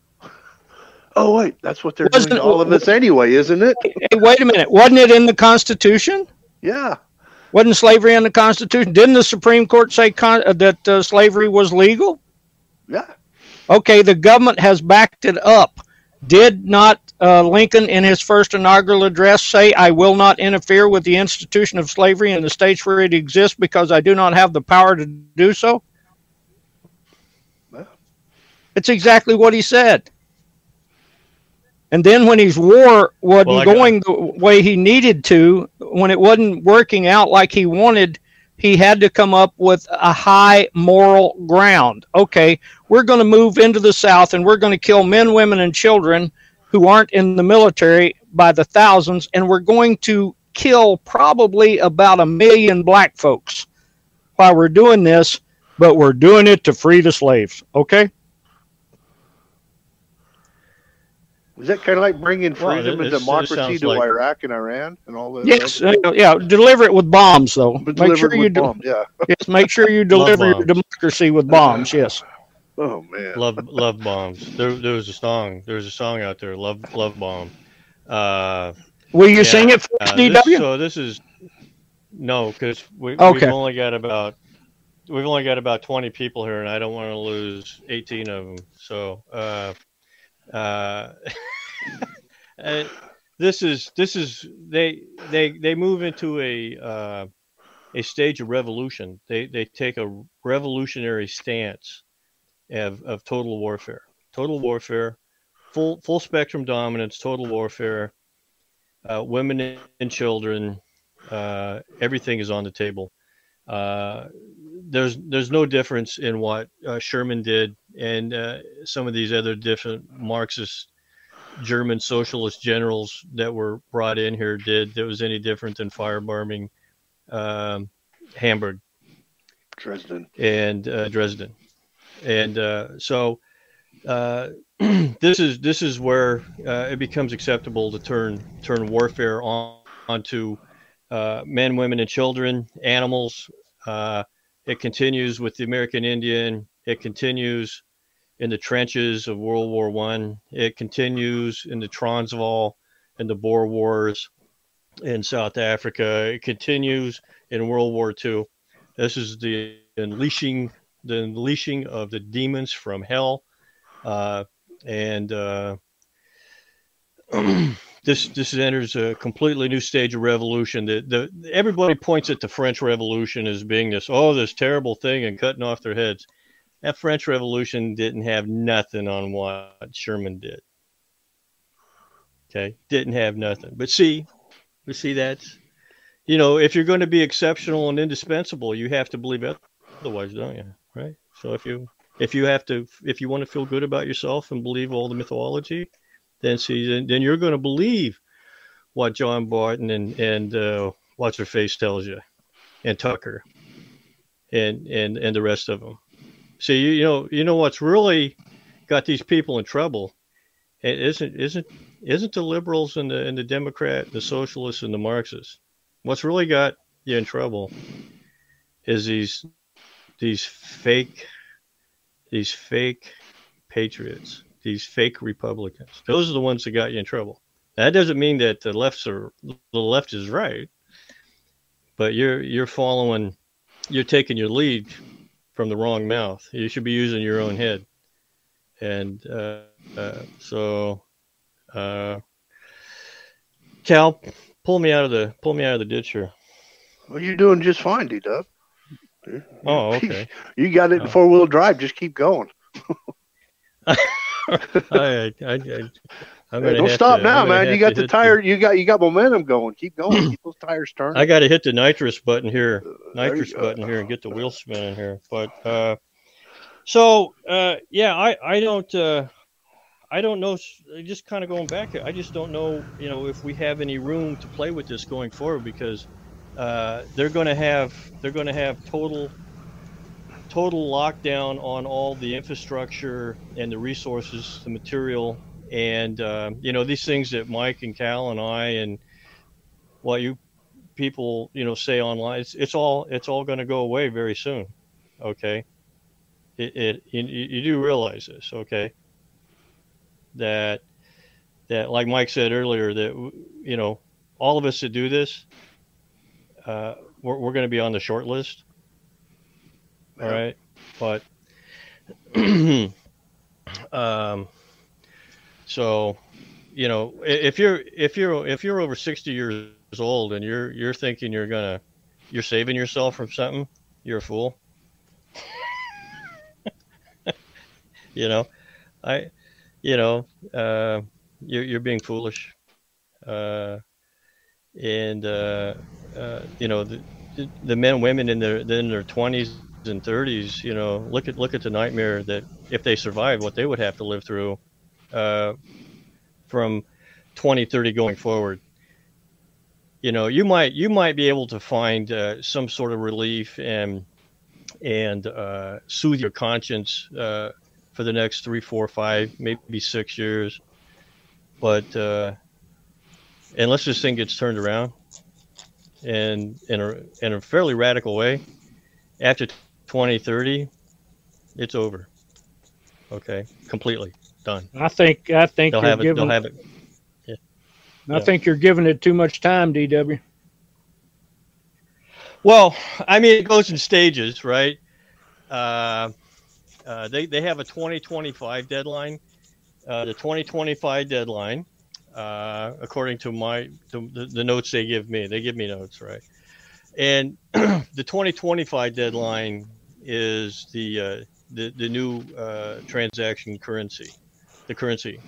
Oh wait, that's what they're Wasn't doing all of this anyway, isn't it? Hey, wait a minute. Wasn't it in the Constitution? Yeah. Wasn't slavery in the Constitution? Didn't the Supreme Court say con- uh, that uh, slavery was legal? Yeah. Okay, the government has backed it up. Did not uh, Lincoln, in his first inaugural address, say, I will not interfere with the institution of slavery in the states where it exists because I do not have the power to do so? It's exactly what he said. And then when his war wasn't well, going the way he needed to, when it wasn't working out like he wanted, he had to come up with a high moral ground. Okay, we're going to move into the South and we're going to kill men, women, and children who aren't in the military by the thousands, and we're going to kill probably about a million black folks while we're doing this, but we're doing it to free the slaves. Okay? Was that kind of like bringing freedom well, and democracy to like... Iraq and Iran and all that? Yes, uh, yeah. Deliver it with bombs, though. But make sure you bombs, yeah. [laughs] yes, make sure you deliver your democracy with bombs. Yes. [sighs] Oh man, love love bombs. There, there was a song. There's a song out there. Love love bomb. Uh, Will you yeah, sing it for uh, DW? This, so this is no, because we, okay. we've only got about we've only got about 20 people here, and I don't want to lose 18 of them. So. Uh, [laughs] uh, this is this is they they they move into a uh, a stage of revolution. They they take a revolutionary stance of, of total warfare. Total warfare, full full spectrum dominance, total warfare. Uh, women and children, uh, everything is on the table. Uh, there's there's no difference in what uh, Sherman did and uh, some of these other different Marxist German socialist generals that were brought in here did that was any different than firebombing um, Hamburg, Dresden, and uh, Dresden, and uh, so uh, [clears throat] this is this is where uh, it becomes acceptable to turn turn warfare on onto men, women, and children, animals. It continues with the American Indian it continues in the trenches of World War One. It continues in the Transvaal and the Boer Wars in South Africa. It continues in World War Two. This is the unleashing the unleashing of the demons from hell, uh, and uh, [clears throat] this this enters a completely new stage of revolution. The, the everybody points at the French Revolution as being this oh this terrible thing and cutting off their heads that French Revolution didn't have nothing on what Sherman did. Okay, didn't have nothing. But see, we see that's you know, if you're going to be exceptional and indispensable, you have to believe. Otherwise, don't you? Right. So if you if you have to if you want to feel good about yourself and believe all the mythology, then see then, you're going to believe what John Barton and and uh, what's her face tells you, and Tucker, and and and the rest of them. See, you, you know, you know what's really got these people in trouble. It isn't isn't isn't the liberals and the and the Democrat, the socialists and the Marxists. What's really got you in trouble is these these fake these fake patriots, these fake Republicans. Those are the ones that got you in trouble. That doesn't mean that the lefts are the left is right, but you're you're following, you're taking your lead from the wrong mouth. You should be using your own head. And uh, uh, so, uh, Cal, pull me out of the pull me out of the ditch here. Well, you're doing just fine, D Dub. Oh, okay. [laughs] you got it in oh. four wheel drive. Just keep going. [laughs] [laughs] I, I, I, I'm gonna don't stop to, now, man. You got the tire. The, you got you got momentum going. Keep going. Keep those tires [clears throat] turning. I got to hit the nitrous button here, uh, nitrous button here, and get the wheel spinning here. But uh, so uh, yeah, I I don't uh, I don't know. Just kind of going back, here, I just don't know. You know, if we have any room to play with this going forward because uh, they're going to have they're going to have total total lockdown on all the infrastructure and the resources, the material and uh, you know these things that Mike and Cal and I and what you people you know say online, it's, it's all it's all going to go away very soon. Okay, it, it you, you do realize this, okay? That that like Mike said earlier that you know all of us that do this, uh, we're, we're going to be on the short list. All right, but [clears throat] um, So, you know, if you're if you're if you're over 60 years old and you're you're thinking you're gonna you're saving yourself from something, you're a fool. [laughs] you know, I, you know, uh, you're you're being foolish, uh, and uh, uh, you know the, the men and women in their in their 20s and 30s, you know, look at look at the nightmare that if they survive, what they would have to live through uh, from 2030 going forward. You know, you might you might be able to find uh, some sort of relief and and uh, soothe your conscience uh, for the next three, four, five, maybe six years. But uh, unless this thing gets turned around and in a in a fairly radical way, after 2030, it's over. Okay, completely done. I think I think they'll have it. Giving, they'll have it. Yeah. I yeah. think you're giving it too much time, DW. Well, I mean, it goes in stages, right? Uh, uh, they they have a 2025 deadline. Uh, the 2025 deadline, uh, according to my to the, the notes they give me, they give me notes, right? And [clears throat] the 2025 deadline is the uh, the the new uh, transaction currency, the currency,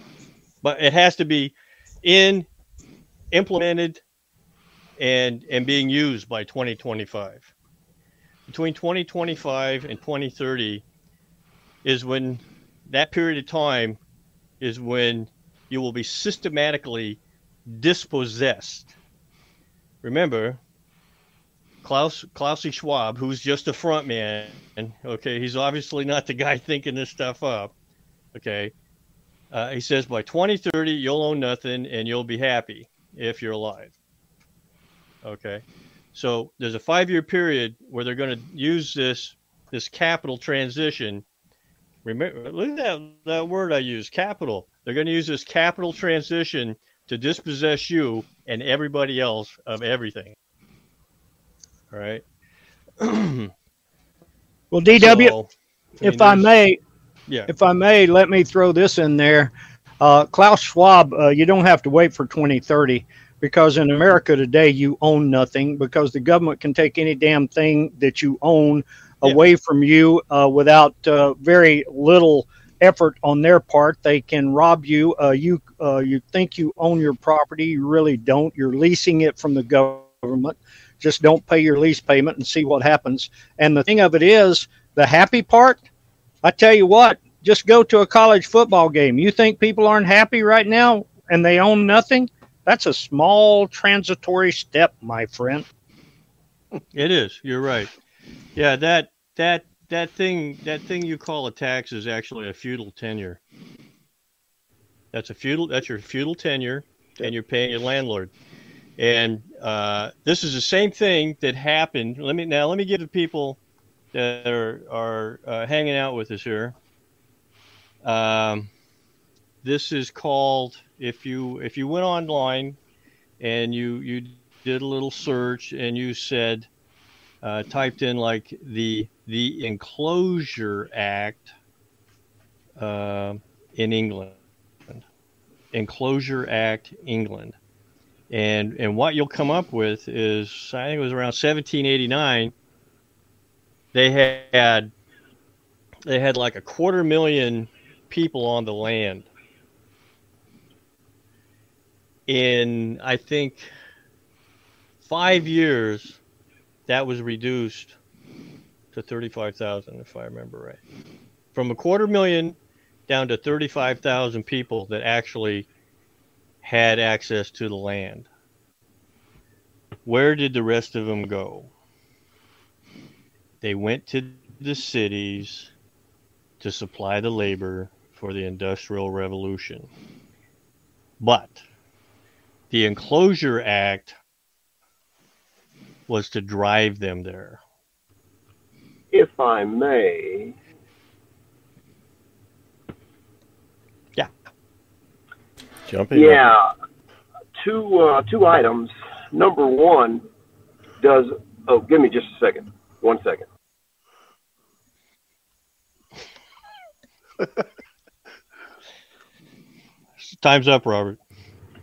but it has to be in implemented and and being used by 2025. Between 2025 and 2030 is when that period of time is when you will be systematically dispossessed. Remember, Klaus Klausy Schwab, who's just a front man, okay, he's obviously not the guy [laughs] thinking this stuff up. Okay. Uh, he says by 2030 you'll own nothing and you'll be happy if you're alive. Okay. So there's a five year period where they're going to use this this capital transition. Remember, look at that, that word I use, capital. They're going to use this capital transition to dispossess you and everybody else of everything. All right. [clears throat] well, DW, so, I mean, if I may, yeah. if I may, let me throw this in there. Uh, Klaus Schwab, uh, you don't have to wait for 2030 because in America today you own nothing because the government can take any damn thing that you own yeah. away from you uh, without uh, very little effort on their part. They can rob you. Uh, you uh, you think you own your property, you really don't. You're leasing it from the government. Just don't pay your lease payment and see what happens. And the thing of it is, the happy part. I tell you what, just go to a college football game. You think people aren't happy right now and they own nothing? That's a small transitory step, my friend. It is. You're right. Yeah, that that that thing that thing you call a tax is actually a feudal tenure. That's a feudal. That's your feudal tenure, and you're paying your landlord. And uh, this is the same thing that happened. Let me now. Let me give the people that are are uh, hanging out with us here. Um, this is called if you if you went online and you you did a little search and you said uh, typed in like the the Enclosure Act uh, in England, Enclosure Act England, and and what you'll come up with is I think it was around 1789. They had they had like a quarter million people on the land in I think five years, that was reduced to thirty-five thousand, if I remember right, from a quarter million down to thirty-five thousand people that actually had access to the land. Where did the rest of them go? They went to the cities to supply the labor for the Industrial Revolution. But the Enclosure Act was to drive them there. If I may. Yeah. Jumping. Yeah. Up. Two uh, two items. Number one, does oh give me just a second. One second. [laughs] Time's up, Robert.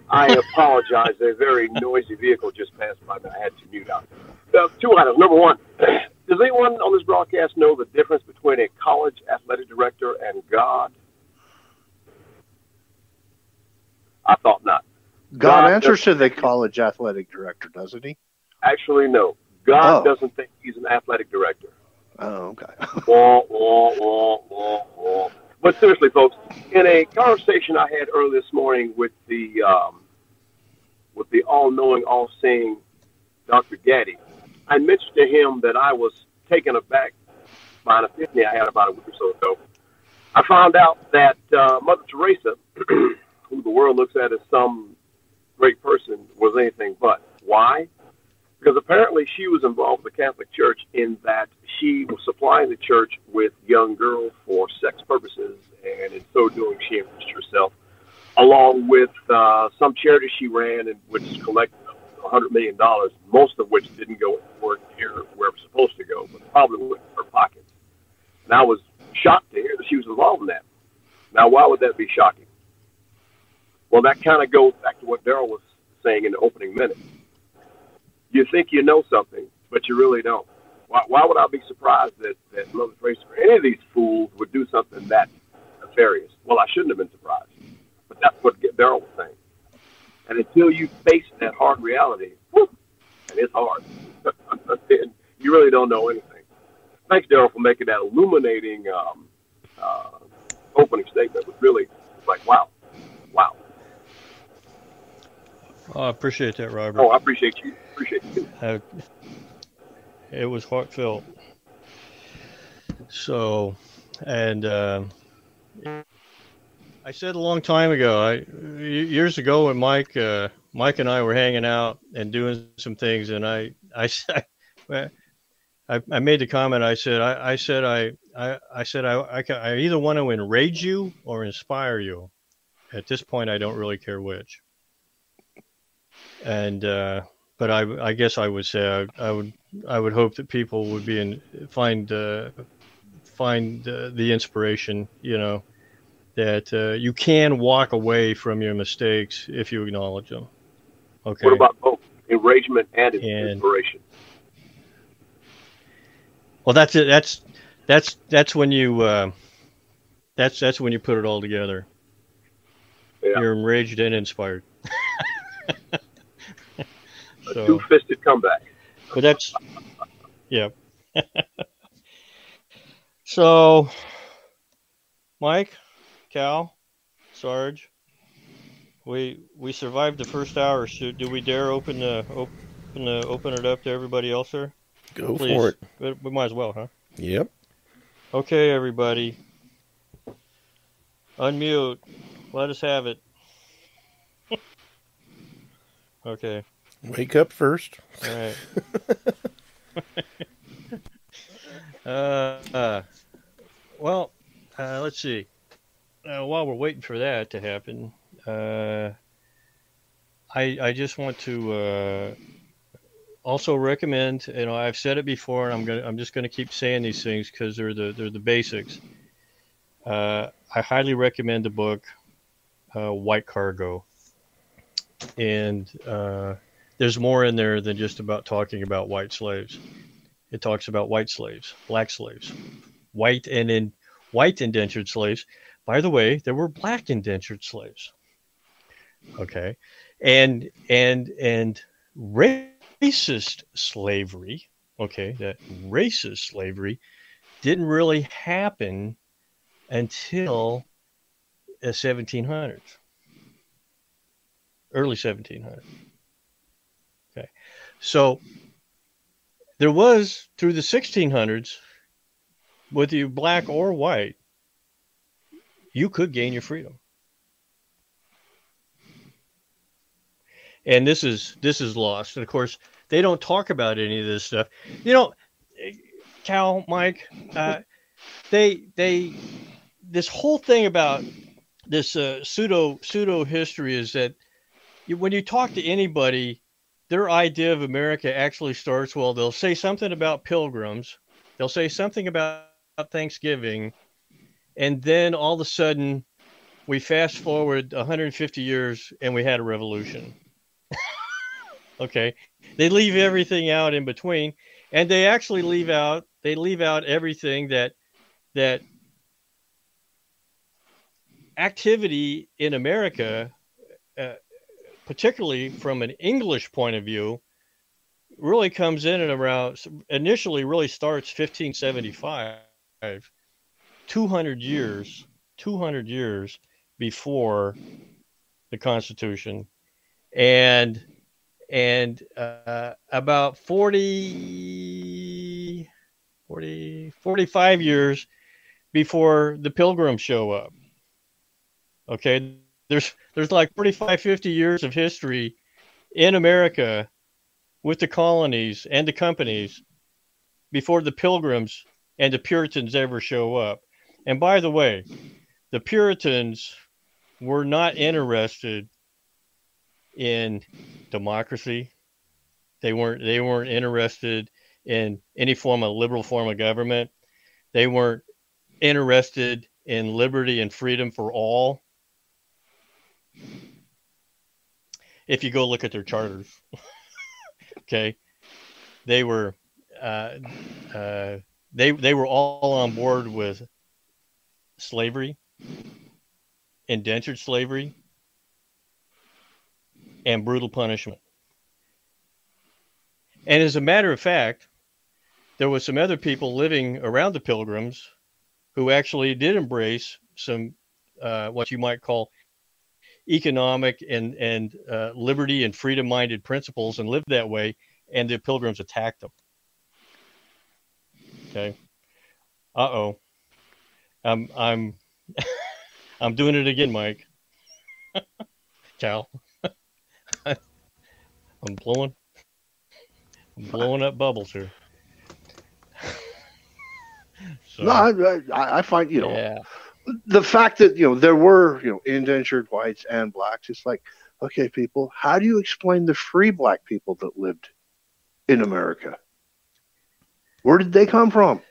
I apologize. A very noisy vehicle just passed by that I had to mute out. Uh, two items. Number one, [clears throat] does anyone on this broadcast know the difference between a college athletic director and God? I thought not. God, God answers to the college athletic director, doesn't he? Actually, no. God Oh. doesn't think he's an athletic director. Oh, okay. [laughs] Wah, wah, wah. But seriously, folks, in a conversation I had early this morning with the um, with the all-knowing, all-seeing Dr. Gaddy, I mentioned to him that I was taken aback by an epiphany I had about a week or so ago. I found out that uh, Mother Teresa, [clears throat] who the world looks at as some great person, was anything but. Why? because apparently she was involved with the Catholic Church in that she was supplying the church with young girls for sex purposes, and in so doing, she enriched herself, along with uh, some charity she ran, and which collected $100 million, most of which didn't go where near where it was supposed to go, but probably went in her pockets. And I was shocked to hear that she was involved in that. Now, why would that be shocking? Well, that kind of goes back to what Daryl was saying in the opening minute you think you know something, but you really don't. Why, why would I be surprised that, that Mother Teresa or any of these fools would do something that nefarious? Well, I shouldn't have been surprised. But that's what Daryl was saying. And until you face that hard reality, and it's hard, [laughs] you really don't know anything. Thanks, Daryl, for making that illuminating um, uh, opening statement. It was really like, wow, wow. Oh, I appreciate that, Robert. Oh, I appreciate you. Appreciate you. Uh, it was heartfelt. So, and uh, I said a long time ago, I years ago when Mike, uh, Mike and I were hanging out and doing some things, and I, I said, [laughs] I, I made the comment. I said, I, I said, I, I, I said, I, I, I either want to enrage you or inspire you. At this point, I don't really care which. And uh, but I, I guess I would say I, I would I would hope that people would be in find uh, find uh, the inspiration you know that uh, you can walk away from your mistakes if you acknowledge them. Okay. What about both enragement and And- inspiration? Well, that's it. That's that's that's when you uh, that's that's when you put it all together. Yeah. You're enraged and inspired. [laughs] A so, two-fisted comeback. but that's yeah. [laughs] so, Mike, Cal, Sarge, we we survived the first hour. So, do we dare open the open the open it up to everybody else, sir? Go Please. for it. We, we might as well, huh? Yep. Okay, everybody. Unmute. Let us have it. [laughs] okay. Wake up first. All right. [laughs] uh, uh, well, uh, let's see. Uh, while we're waiting for that to happen, uh, I I just want to uh, also recommend. You know, I've said it before, and I'm gonna I'm just gonna keep saying these things because they're the they're the basics. Uh, I highly recommend the book uh, White Cargo, and uh, there's more in there than just about talking about white slaves. It talks about white slaves, black slaves, white and in white indentured slaves. By the way, there were black indentured slaves. Okay, and and and racist slavery. Okay, that racist slavery didn't really happen until the 1700s, early 1700s. So there was through the 1600s, whether you're black or white, you could gain your freedom. And this is this is lost. And of course, they don't talk about any of this stuff. You know, Cal, Mike, uh, they they this whole thing about this uh, pseudo pseudo history is that when you talk to anybody, their idea of America actually starts well. They'll say something about pilgrims, they'll say something about Thanksgiving, and then all of a sudden we fast forward 150 years and we had a revolution. [laughs] okay, they leave everything out in between, and they actually leave out they leave out everything that that activity in America, uh, particularly from an English point of view, really comes in and around initially really starts 1575 200 years 200 years before the constitution. And and uh, about 40 40 45 years before the pilgrims show up. Okay there's there's like 45 50 years of history in america with the colonies and the companies before the pilgrims and the Puritans ever show up. And by the way, the Puritans were not interested in democracy. They weren't they weren't interested in any form of liberal form of government. They weren't interested in liberty and freedom for all. If you go look at their charters. [laughs] Okay, they were uh, uh, they they were all on board with slavery, indentured slavery, and brutal punishment. And as a matter of fact, there was some other people living around the Pilgrims who actually did embrace some uh, what you might call economic and and uh, liberty and freedom minded principles and lived that way, and the Pilgrims attacked them. Okay. Uh oh. I'm I'm [laughs] I'm doing it again, Mike. [laughs] Ciao. [laughs] I'm blowing I'm blowing up bubbles here. so, no, I, I, find you know yeah the fact that you know there were you know indentured whites and blacks it's like okay people how do you explain the free black people that lived in america? Where did they come from?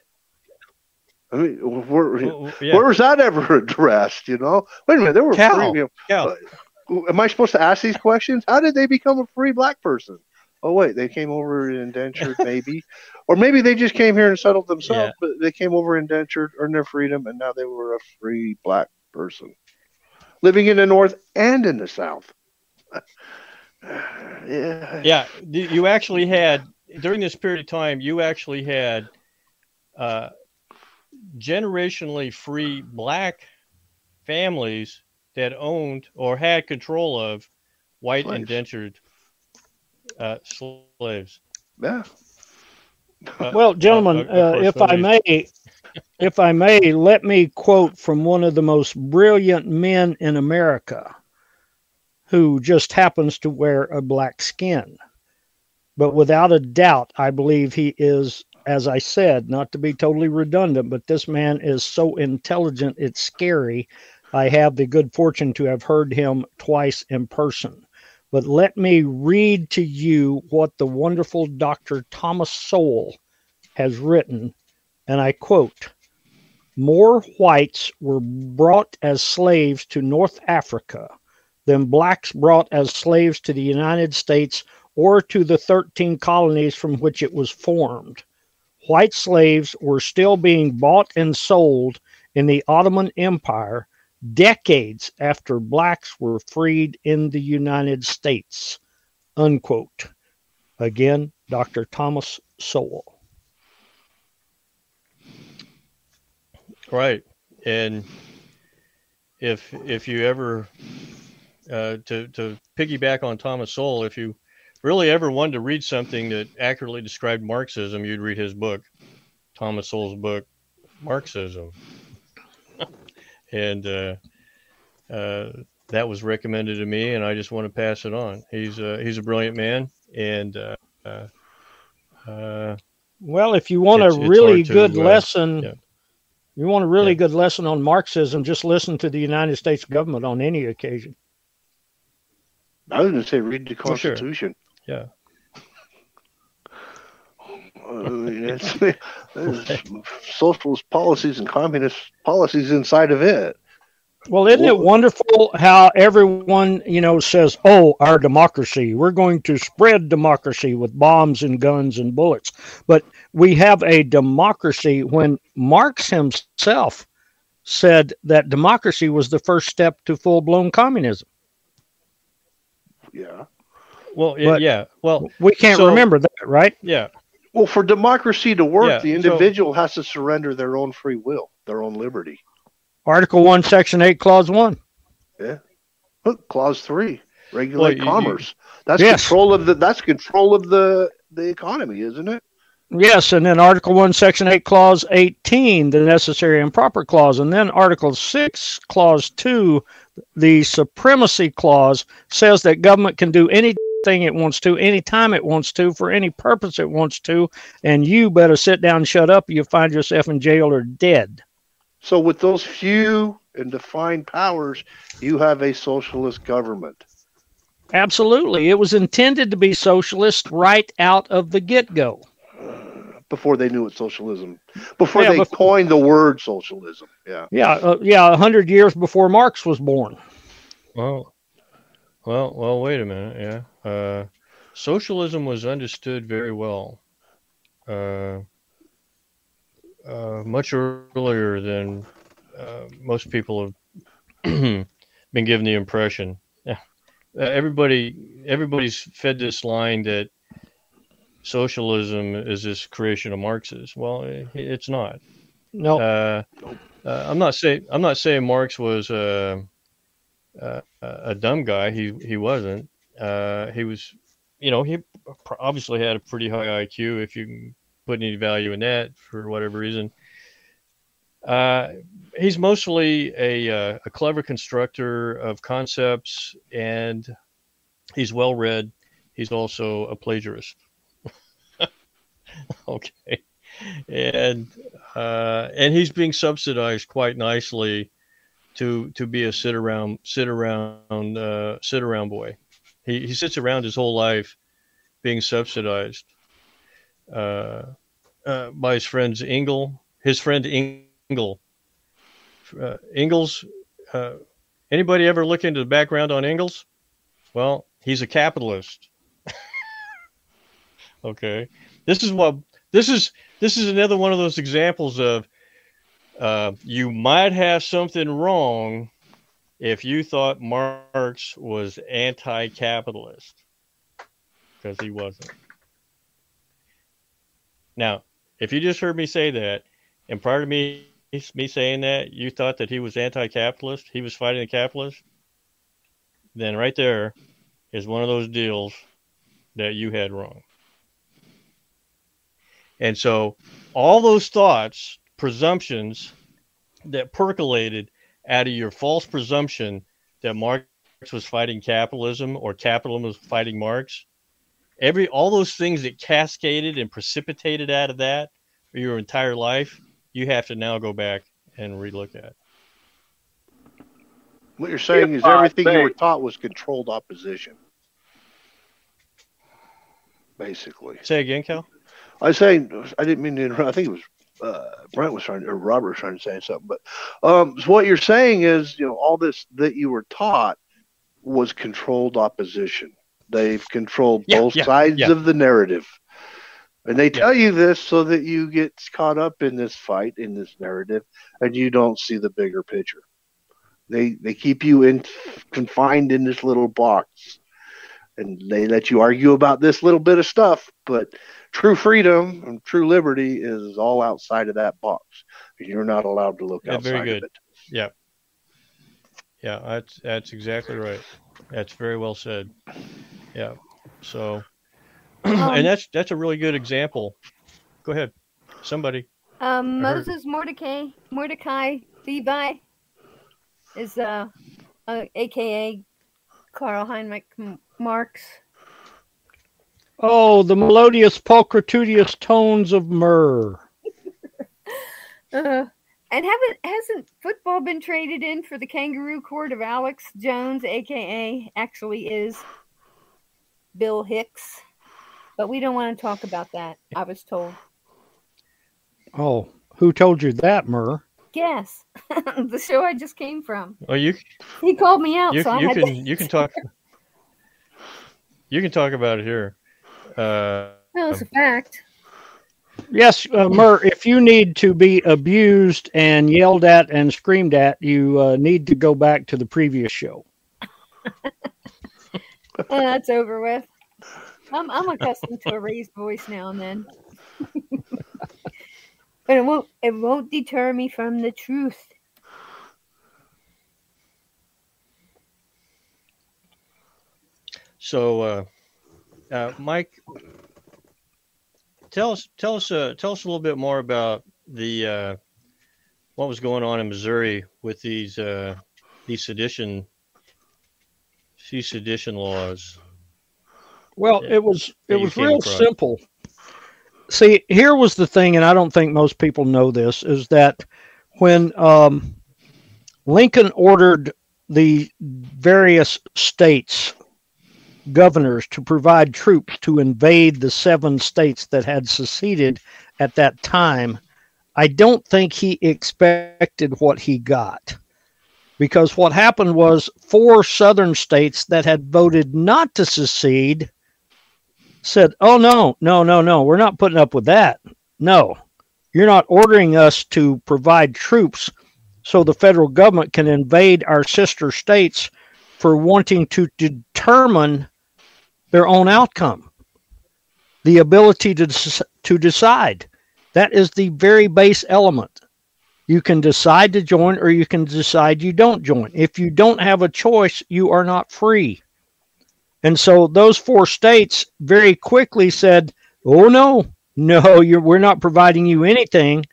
I mean where, well, yeah. where was that ever [laughs] addressed you know? Wait a minute there were Cal. free you know, uh, am i supposed to ask these questions? How did they become a free black person oh wait, they came over indentured, maybe, or maybe they just came here and settled themselves, yeah. but they came over indentured, earned their freedom, and now they were a free black person living in the north and in the south. [sighs] yeah, yeah. You actually had during this period of time, you actually had uh, generationally free black families that owned or had control of white Slaves. indentured uh, slaves. Yeah. Uh, [laughs] well, gentlemen, uh, if I may, if I may, let me quote from one of the most brilliant men in America, who just happens to wear a black skin. But without a doubt, I believe he is, as I said, not to be totally redundant, but this man is so intelligent, it's scary. I have the good fortune to have heard him twice in person. But let me read to you what the wonderful Dr. Thomas Sowell has written, and I quote More whites were brought as slaves to North Africa than blacks brought as slaves to the United States or to the 13 colonies from which it was formed. White slaves were still being bought and sold in the Ottoman Empire decades after blacks were freed in the United States. Unquote. Again, Dr. Thomas Sowell. Right. And if if you ever uh, to to piggyback on Thomas Sowell, if you really ever wanted to read something that accurately described Marxism, you'd read his book, Thomas Sowell's book, Marxism and uh, uh, that was recommended to me, and I just want to pass it on. He's uh, he's a brilliant man, and uh, uh, uh, well, if you want a really good to, lesson, yeah. you want a really yeah. good lesson on Marxism, just listen to the United States government on any occasion. I was going to say read the Constitution. Oh, sure. Yeah. I mean, it's, it's socialist policies and communist policies inside of it. Well, isn't it wonderful how everyone, you know, says, "Oh, our democracy. We're going to spread democracy with bombs and guns and bullets." But we have a democracy when Marx himself said that democracy was the first step to full-blown communism. Yeah. Well, But- yeah. Well, We can't So- remember that, right? yeah. Well, for democracy to work, Yeah, the so- individual has to surrender their own free will, their own liberty. Article 1, Section 8, Clause 1. Look, clause three, regulate you- you- commerce. That's Yes. control of the. That's control of the the economy, isn't it? Yes, and then Article 1, Section 8, Clause 18, the necessary and proper clause. And then Article 6, Clause 2, the supremacy clause says that government can do anything it wants to, anytime it wants to, for any purpose it wants to, and you better sit down and shut up or you find yourself in jail or dead. So, with those few and defined powers, you have a socialist government. Absolutely. It was intended to be socialist right out of the get go. Before they knew what socialism, before Yeah, they bef- coined the word socialism. Yeah. Yeah, uh, yeah, 100 years before Marx was born. Well, well, well. Wait a minute. Yeah. Uh, socialism was understood very well. Uh, uh, much earlier than uh, most people have [clears throat] been given the impression. Yeah. Uh, everybody, everybody's fed this line that socialism is this creation of Marx's. Well, i it's not. No, Uh, uh, I'm not saying I'm not saying Marx was uh, a dumb guy. He he wasn't. Uh, he was, you know, he obviously had a pretty high IQ. If you can put any value in that for whatever reason. Uh, he's mostly a uh, a clever constructor of concepts, and he's well read. He's also a plagiarist. [laughs] okay, and uh, and he's being subsidized quite nicely to to be a sit around sit around uh, sit around boy. He he sits around his whole life being subsidized uh, uh, by his friends Engel, his friend Engel. Uh, Engels. Uh, anybody ever look into the background on Engels? Well, he's a capitalist. [laughs] okay, this is what this is. This is another one of those examples of uh, you might have something wrong if you thought Marx was anti-capitalist because he wasn't. Now, if you just heard me say that, and prior to me me saying that, you thought that he was anti-capitalist, he was fighting the capitalist, then right there is one of those deals that you had wrong. And so all those thoughts, presumptions that percolated out of your false presumption that Marx was fighting capitalism or capitalism was fighting Marx, every all those things that cascaded and precipitated out of that for your entire life, you have to now go back and relook at. What you're saying If is I everything you were taught was controlled opposition. Basically. Say again, Cal? I was saying I didn't mean to interrupt. I think it was uh, Brent was trying or Robert was trying to say something. But um, so what you're saying is, you know, all this that you were taught was controlled opposition. They've controlled Yeah, both yeah, sides yeah. of the narrative. And they tell you this so that you get caught up in this fight, in this narrative, and you don't see the bigger picture. They they keep you in confined in this little box, and they let you argue about this little bit of stuff. But true freedom and true liberty is all outside of that box. You're not allowed to look Yeah, outside very good. of it. Yeah, that's that's exactly right. That's very well said. Yeah. So [clears throat] and that's that's a really good example. Go ahead. Somebody. Um, Moses Mordecai Mordecai Levi is uh, uh aka Karl Heinrich M- Marx. Oh, the melodious pulchritudious tones of myrrh. [laughs] Uh, and haven't hasn't football been traded in for the kangaroo court of Alex Jones, aka actually is Bill Hicks. But we don't want to talk about that. I was told. Oh, who told you that, myrrh? Yes, [laughs] the show I just came from. Oh, you He called me out, you, so I you had can to. you can talk [laughs] you can talk about it here. Uh, No, it's a fact. Yes, uh, Mur, if you need to be abused and yelled at and screamed at, you uh, need to go back to the previous show. [laughs] Oh, that's over with. I'm I'm accustomed to a raised voice now and then. [laughs] but it won't it won't deter me from the truth. so, uh, uh, Mike, tell us tell us uh, tell us a little bit more about the uh, what was going on in Missouri with these uh, these sedition these sedition laws. Well, it was it was real across. simple. See, here was the thing, and I don't think most people know this, is that when um, Lincoln ordered the various states governors to provide troops to invade the seven states that had seceded at that time, I don't think he expected what he got. Because what happened was four southern states that had voted not to secede said, Oh, no, no, no, no, we're not putting up with that. No, you're not ordering us to provide troops so the federal government can invade our sister states for wanting to determine their own outcome. The ability to, to decide. That is the very base element. You can decide to join or you can decide you don't join. If you don't have a choice, you are not free. And so those four states very quickly said, "Oh no, no, we're not providing you anything."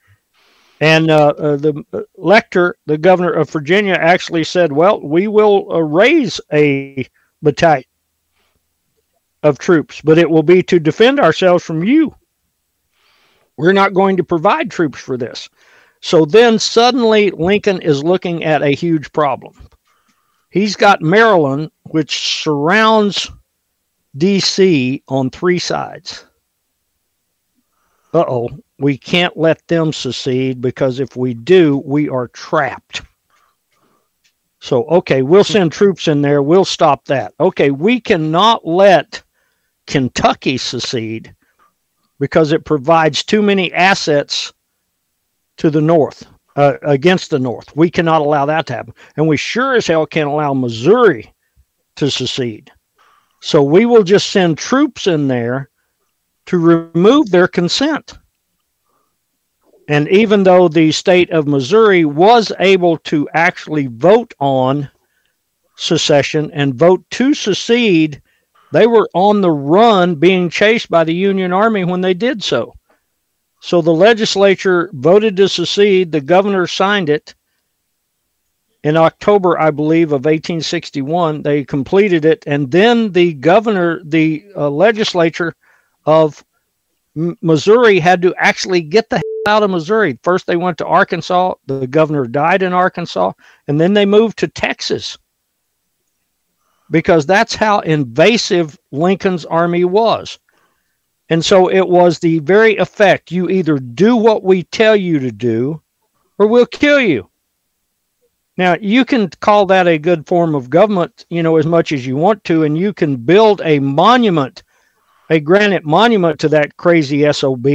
And uh, uh, the uh, Letcher, the governor of Virginia, actually said, "Well, we will uh, raise a battalion of troops, but it will be to defend ourselves from you. We're not going to provide troops for this." So then suddenly Lincoln is looking at a huge problem. He's got Maryland, which surrounds DC on three sides. Uh oh, we can't let them secede because if we do, we are trapped. So, okay, we'll send troops in there. We'll stop that. Okay, we cannot let Kentucky secede because it provides too many assets to the north, uh, against the north. We cannot allow that to happen. And we sure as hell can't allow Missouri to secede. So we will just send troops in there to remove their consent. And even though the state of Missouri was able to actually vote on secession and vote to secede, they were on the run being chased by the Union Army when they did so. So the legislature voted to secede, the governor signed it. In October, I believe, of 1861, they completed it, and then the governor, the uh, legislature of Missouri had to actually get the hell out of Missouri. First, they went to Arkansas. The governor died in Arkansas, and then they moved to Texas because that's how invasive Lincoln's army was. And so it was the very effect you either do what we tell you to do or we'll kill you. Now, you can call that a good form of government, you know, as much as you want to, and you can build a monument, a granite monument to that crazy SOB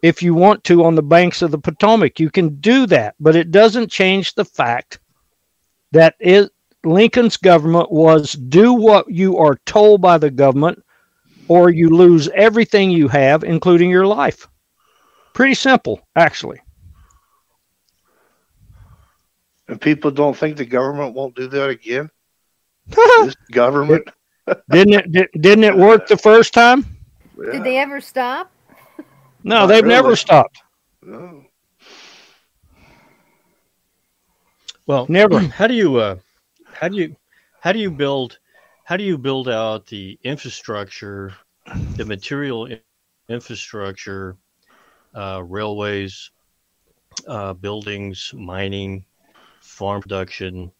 if you want to on the banks of the Potomac. You can do that, but it doesn't change the fact that it, Lincoln's government was do what you are told by the government or you lose everything you have, including your life. Pretty simple, actually. And people don't think the government won't do that again. [laughs] this government. didn't it? Did, didn't it work the first time? Yeah. Did they ever stop? No, Not they've never stopped. No. Well, Never. [clears throat] How do you uh, how do you how do you build how do you build out the infrastructure, the material infrastructure, uh, railways, uh, buildings, mining, farm production,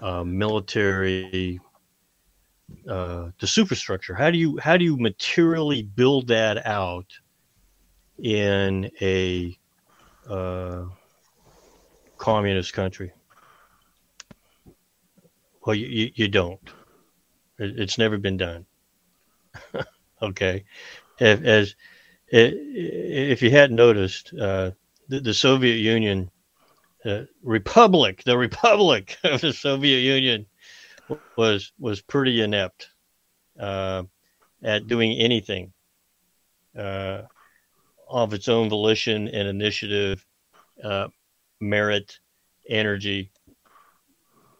uh, military, uh, the superstructure? How do you how do you materially build that out in a uh, communist country? Well, you, you, you don't. It, it's never been done. [laughs] okay. If, as if you hadn't noticed, uh, the, the, Soviet Union, uh, Republic, the Republic [laughs] of the Soviet Union, was was pretty inept uh, at doing anything uh, of its own volition and initiative, uh, merit, energy.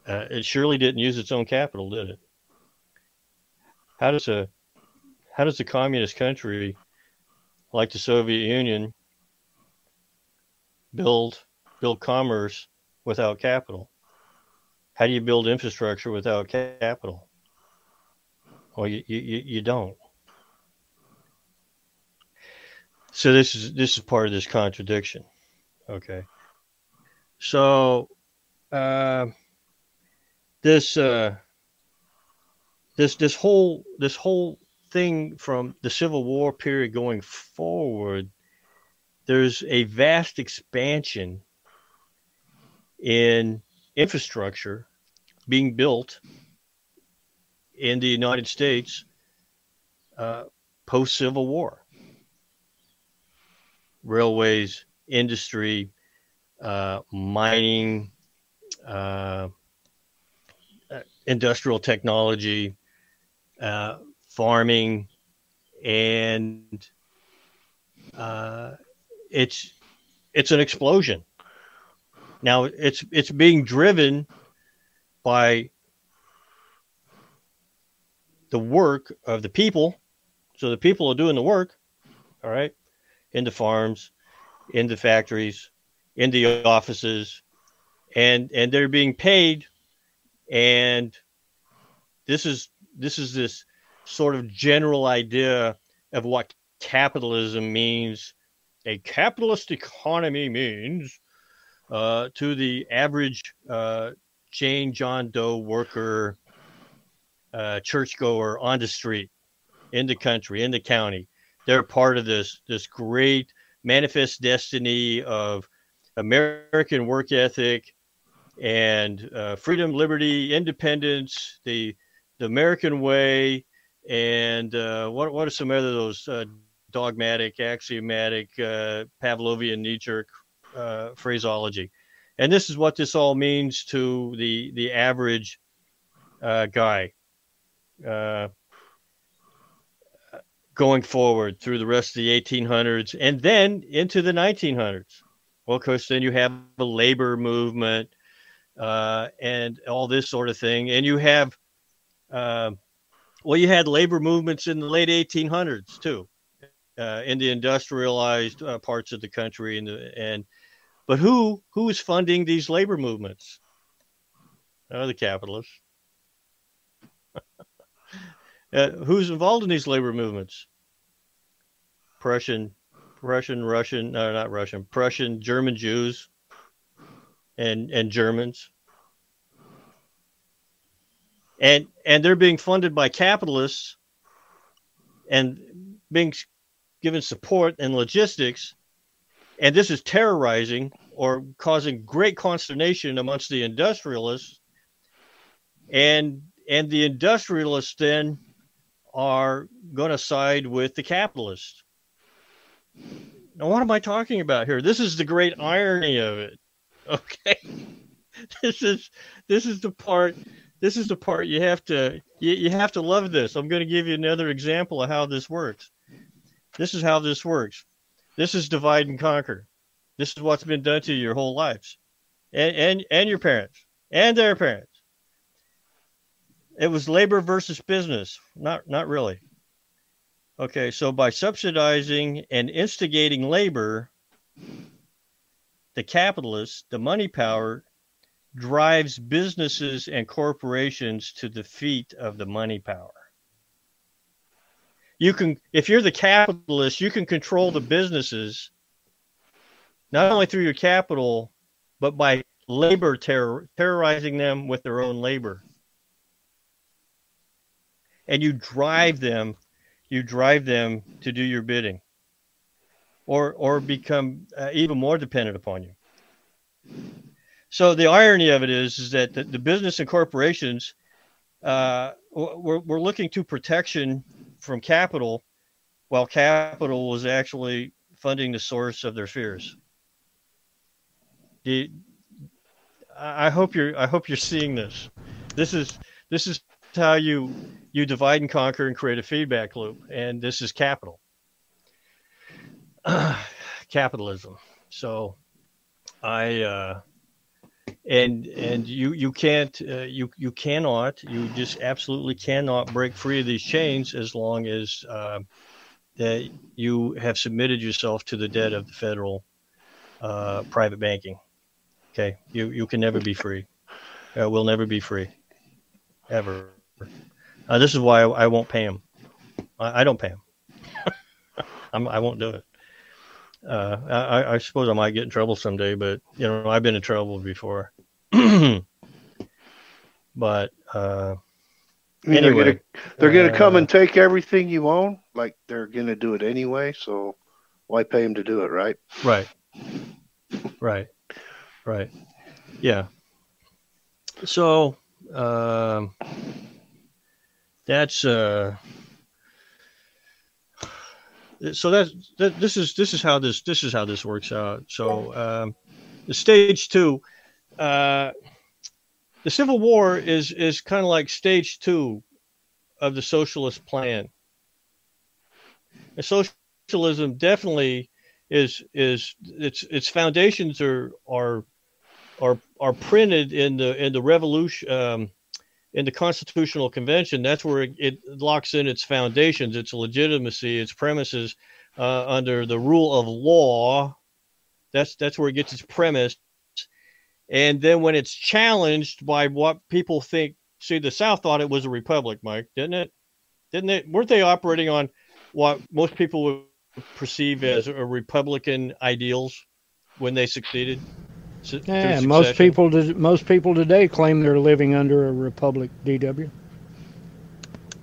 Uh, it surely didn't use its own capital, did it? How does a how does a communist country like the Soviet Union build build commerce without capital? How do you build infrastructure without capital? Well, you, you, you don't. So this is this is part of this contradiction. Okay. So uh, this uh, this this whole this whole thing from the Civil War period going forward, there's a vast expansion in infrastructure being built in the United States uh, post Civil War. Railways, industry, uh, mining, uh, industrial technology, uh, farming, and uh, it's it's an explosion. Now it's it's being driven by the work of the people. So the people are doing the work, all right, in the farms, in the factories, in the offices, and and they're being paid. And this is this is this sort of general idea of what capitalism means. A capitalist economy means uh, to the average uh, Jane John Doe worker, uh, churchgoer on the street, in the country, in the county. They're part of this this great manifest destiny of American work ethic and uh, freedom, liberty, independence, the the American way, and uh, what what are some other those uh, dogmatic, axiomatic, uh, Pavlovian knee-jerk uh, phraseology? And this is what this all means to the the average guy going forward through the rest of the 1800s and then into the 1900s. Well, of course, then you have the labor movement and all this sort of thing, and you have well, you had labor movements in the late 1800s too, uh, in the industrialized uh, parts of the country, and and but who who is funding these labor movements? Oh, the capitalists. [laughs] uh, who's involved in these labor movements? Prussian, Prussian, Russian, no, not Russian, Prussian, German Jews, and and Germans. And and they're being funded by capitalists and being given support and logistics. And this is terrorizing or causing great consternation amongst the industrialists. And and the industrialists then are going to side with the capitalists. Now what am i talking about here? This is the great irony of it [laughs] okay this is this is the part this is the part you have to you, you have to love this. I'm going to give you another example of how this works. This is how this works. This is divide and conquer. This is what's been done to you your whole lives, and and and your parents and their parents. It was labor versus business. Not not really. Okay, so by subsidizing and instigating labor, the capitalists, the money power, drives businesses and corporations to the feet of the money power. You can, if you're the capitalist, you can control the businesses not only through your capital, but by labor terror, terrorizing them with their own labor. And you drive them, you drive them to do your bidding, or or become uh, even more dependent upon you. so the irony of it is, is that the, the business and corporations, uh, we're, we're looking to protection from capital, while capital was actually funding the source of their fears. The, I hope you're I hope you're seeing this. This is this is how you you divide and conquer and create a feedback loop, and this is capital, [sighs] capitalism. So, I uh, and and you you can't uh, you you cannot you just absolutely cannot break free of these chains as long as uh, that you have submitted yourself to the debt of the federal uh, private banking. Okay, you you can never be free. Uh, we'll never be free, ever. Uh, this is why I, I won't pay him. I, I don't pay him. [laughs] I'm, I won't do it. Uh, I, I suppose I might get in trouble someday, but you know I've been in trouble before. [clears throat] but uh, I mean, anyway, they're gonna they're gonna come uh, and take everything you own. Like they're gonna do it anyway. So why pay them to do it, right? Right. Right. Right. Yeah. So um, that's uh, so that's that, this is this is how this this is how this works out. So um, the stage two, uh, the Civil War is is kind of like stage two of the socialist plan. And socialism definitely is is its its foundations are are are are printed in the in the revolution um, in the Constitutional Convention. That's where it, it locks in its foundations, its legitimacy, its premises uh, under the rule of law. That's that's where it gets its premise. And then when it's challenged by what people think, see, the South thought it was a republic, Mike, didn't it? Didn't it? Weren't they operating on what most people would perceive as a Republican ideals when they succeeded? Su- Yeah, most people most people today claim they're living under a republic. DW.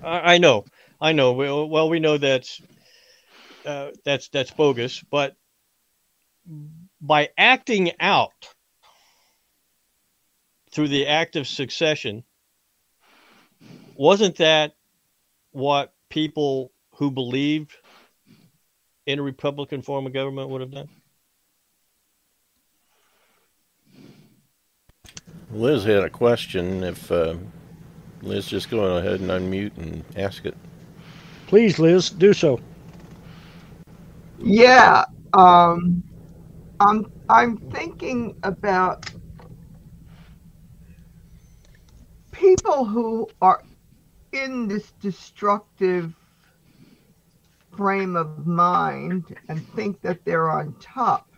I, I know, I know. Well, well, we know that's uh, that's that's bogus. But by acting out through the act of succession, wasn't that what people who believed in a Republican form of government would have done? Liz had a question. If uh, Liz, just go ahead and unmute and ask it. Please, Liz, do so. Yeah, um, I'm I'm thinking about people who are in this destructive frame of mind and think that they're on top,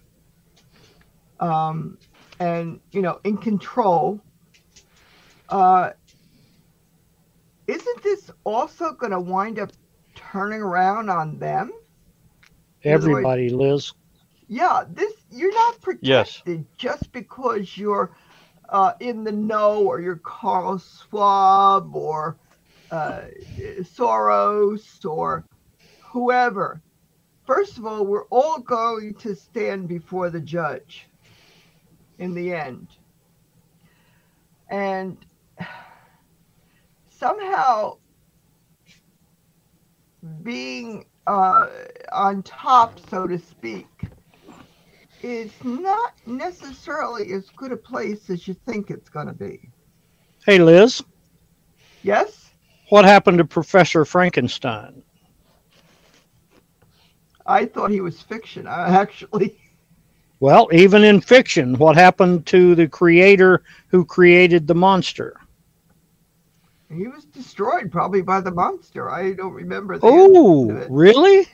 um, and you know, in control. Uh, isn't this also going to wind up turning around on them? In other words, Everybody, Liz. yeah, this you're not Yes. protected just because you're uh, in the know or you're Carl Schwab or uh, Soros or whoever. First of all, we're all going to stand before the judge in the end. And somehow being uh, on top, so to speak, is not necessarily as good a place as you think it's going to be. Hey, Liz, Yes, what happened to Professor Frankenstein? I thought he was fiction. I [laughs] actually, Well, even in fiction, what happened to the creator who created the monster? he was destroyed probably by the monster. I don't remember. Oh, really?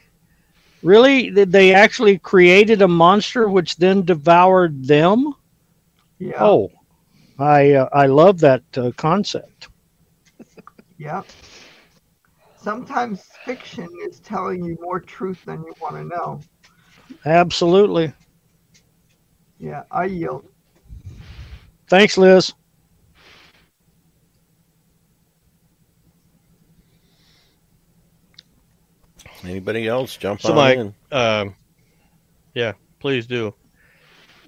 Really? They actually created a monster which then devoured them? Yeah. Oh, I uh, I love that uh, concept. Yeah. Sometimes fiction is telling you more truth than you want to know. Absolutely. Yeah, I yield. Thanks, Liz. Anybody else jump So, on Mike, in? um, yeah, please do.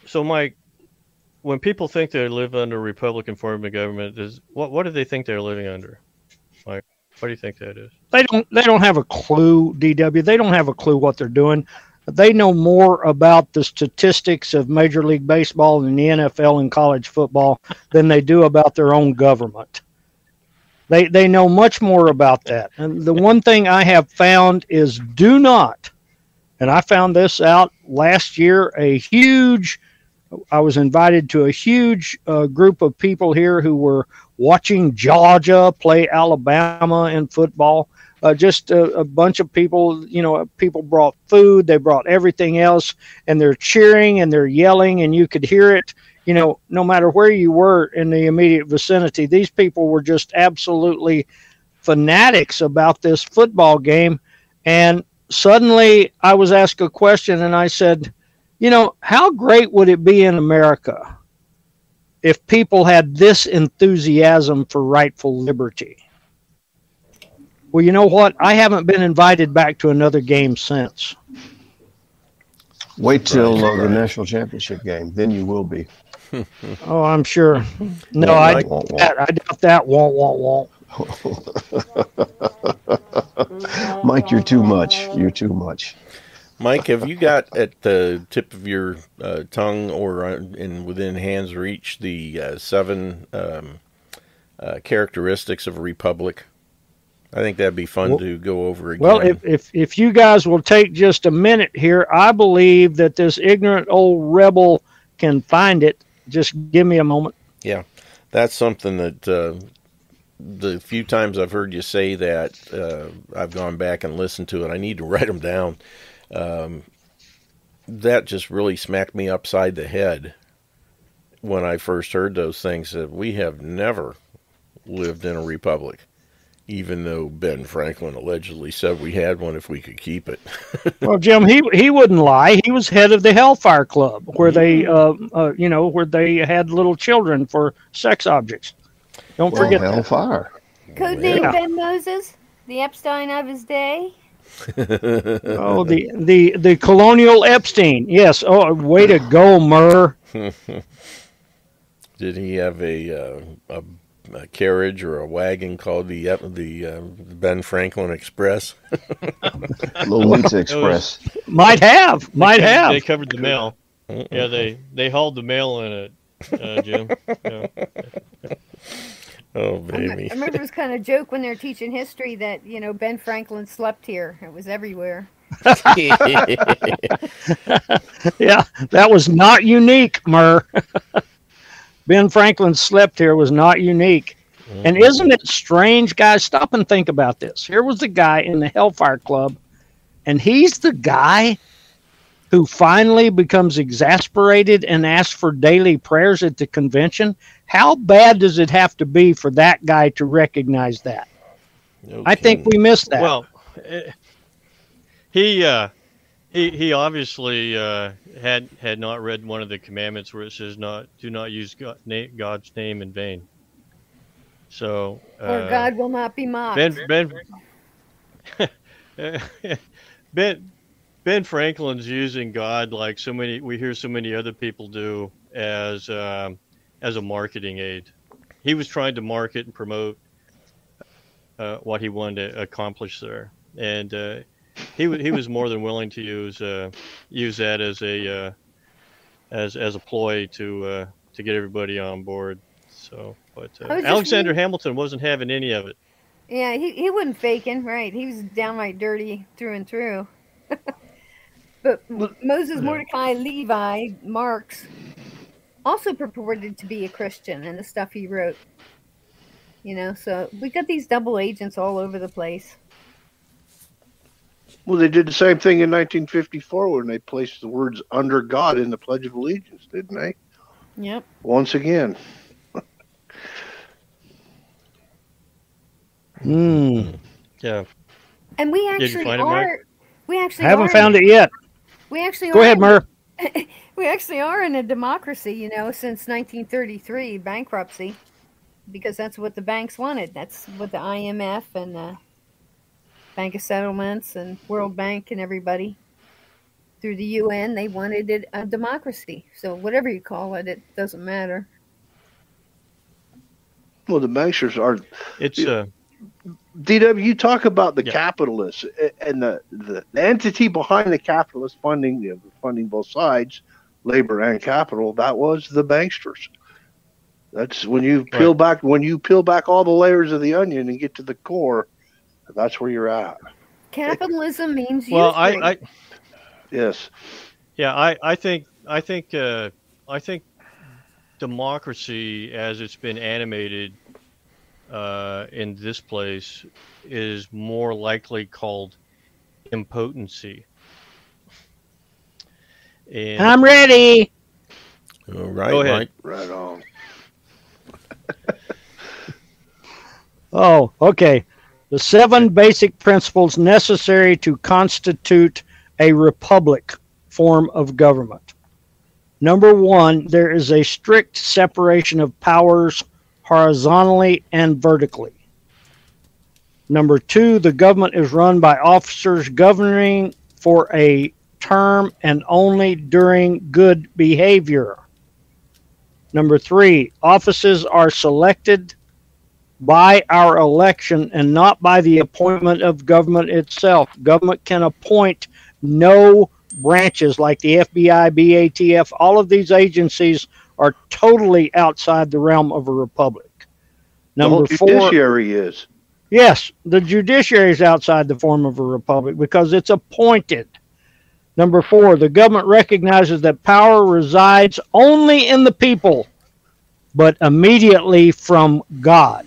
So, Mike, when people think they live under a Republican form of government, is what what do they think they're living under? Like, what do you think that is? They don't they don't have a clue, DW. They don't have a clue what they're doing. They know more about the statistics of Major League Baseball and the NFL and college football than they do about their own government. They they know much more about that. And the one thing I have found is do not, and I found this out last year. A huge, I was invited to a huge uh, group of people here who were watching Georgia play Alabama in football. Uh, just a, a, bunch of people, you know, people brought food, they brought everything else, and they're cheering and they're yelling, and you could hear it you know, no matter where you were in the immediate vicinity, these people were just absolutely fanatics about this football game. And suddenly I was asked a question and I said, you know, how great would it be in America if people had this enthusiasm for rightful liberty? Well, you know what? I haven't been invited back to another game since. Wait till uh, the national championship game, then you will be. [laughs] oh, I'm sure. No, I, I doubt that. Won't, won't, won't. [laughs] Mike, you're too much. You're too much. Mike, have you got at the tip of your uh, tongue or uh, in within hands reach the uh, seven um, uh, characteristics of a republic? I think that'd be fun well, to go over again. Well, if, if if you guys will take just a minute here, I believe that this ignorant old rebel can find it just give me a moment. Yeah, that's something that uh, the few times I've heard you say that, uh, I've gone back and listened to it. I need to [laughs] write them down. Um, that just really smacked me upside the head when I first heard those things. That we have never lived in a republic even though Ben Franklin allegedly said we had one if we could keep it. [laughs] well, Jim, he he wouldn't lie. He was head of the Hellfire Club, where they, mm-hmm. uh, uh, you know, where they had little children for sex objects. Don't well, forget Hellfire. Codename yeah. Ben Moses, the Epstein of his day. [laughs] oh, the the the colonial Epstein. Yes. Oh, way to go, Murr. [laughs] Did he have a uh, a a carriage or a wagon called the uh, the uh, Ben Franklin Express. [laughs] Lolita Express. might have, might they, have. They covered the mail. Yeah, they they hauled the mail in it, uh, Jim. [laughs] Yeah. Oh baby! I remember it was kind of a joke when they were teaching history that you know Ben Franklin slept here. It was everywhere. [laughs] yeah, that was not unique, Murr. Ben Franklin slept here was not unique. Mm-hmm. And isn't it strange, guys? Stop and think about this. Here was the guy in the Hellfire Club, and he's the guy who finally becomes exasperated and asks for daily prayers at the convention. How bad does it have to be for that guy to recognize that? Okay. I think we missed that. Well, eh, he uh, he he obviously uh, had had not read one of the commandments where it says not do not use God, na- God's name in vain. So uh, or God will not be mocked. Ben Ben [laughs] Ben Ben Franklin's using God like so many we hear so many other people do as um, as a marketing aid. He was trying to market and promote uh, what he wanted to accomplish there, and uh, he he was more than willing to use uh, use that as a uh, as as a ploy to uh, to get everybody on board. So, but uh, Alexander Hamilton wasn't having any of it. Yeah, he he wasn't faking, right? He was downright dirty through and through. [laughs] but Moses Mordecai Levi Marks also purported to be a Christian in the stuff he wrote. You know, so we got these double agents all over the place. Well, they did the same thing in 1954 when they placed the words "under God" in the Pledge of Allegiance, didn't they? Yep. Once again. [laughs] Hmm. Yeah. And we actually are. It, we actually I haven't are, found it yet. We actually go ahead, Murr. [laughs] we actually are in a democracy, you know, since 1933 bankruptcy, because that's what the banks wanted. That's what the IMF and the Bank of Settlements and World Bank and everybody. through the UN, they wanted it a democracy. So whatever you call it, it doesn't matter. Well, the banksters are. It's uh, DW, you talk about the Yeah. capitalists and the, the entity behind the capitalist funding, you know, funding both sides, labor and capital. That was the banksters. That's when you peel back when you peel back all the layers of the onion and get to the core. That's where you're at. Capitalism means you. well. I, I Yes. Yeah, I, I think I think uh, I think democracy, as it's been animated uh, in this place, is more likely called impotency. And I'm ready. All right, Go ahead. Mike. Right on. [laughs] Oh, okay. The seven basic principles necessary to constitute a republic form of government. Number one, there is a strict separation of powers horizontally and vertically. Number two, the government is run by officers governing for a term and only during good behavior. Number three, offices are selected by our election and not by the appointment of government itself. Government can appoint no branches like the FBI, BATF, all of these agencies are totally outside the realm of a republic. The Number whole four, judiciary is. Yes, the judiciary is outside the form of a republic because it's appointed. Number four, the government recognizes that power resides only in the people, but immediately from God.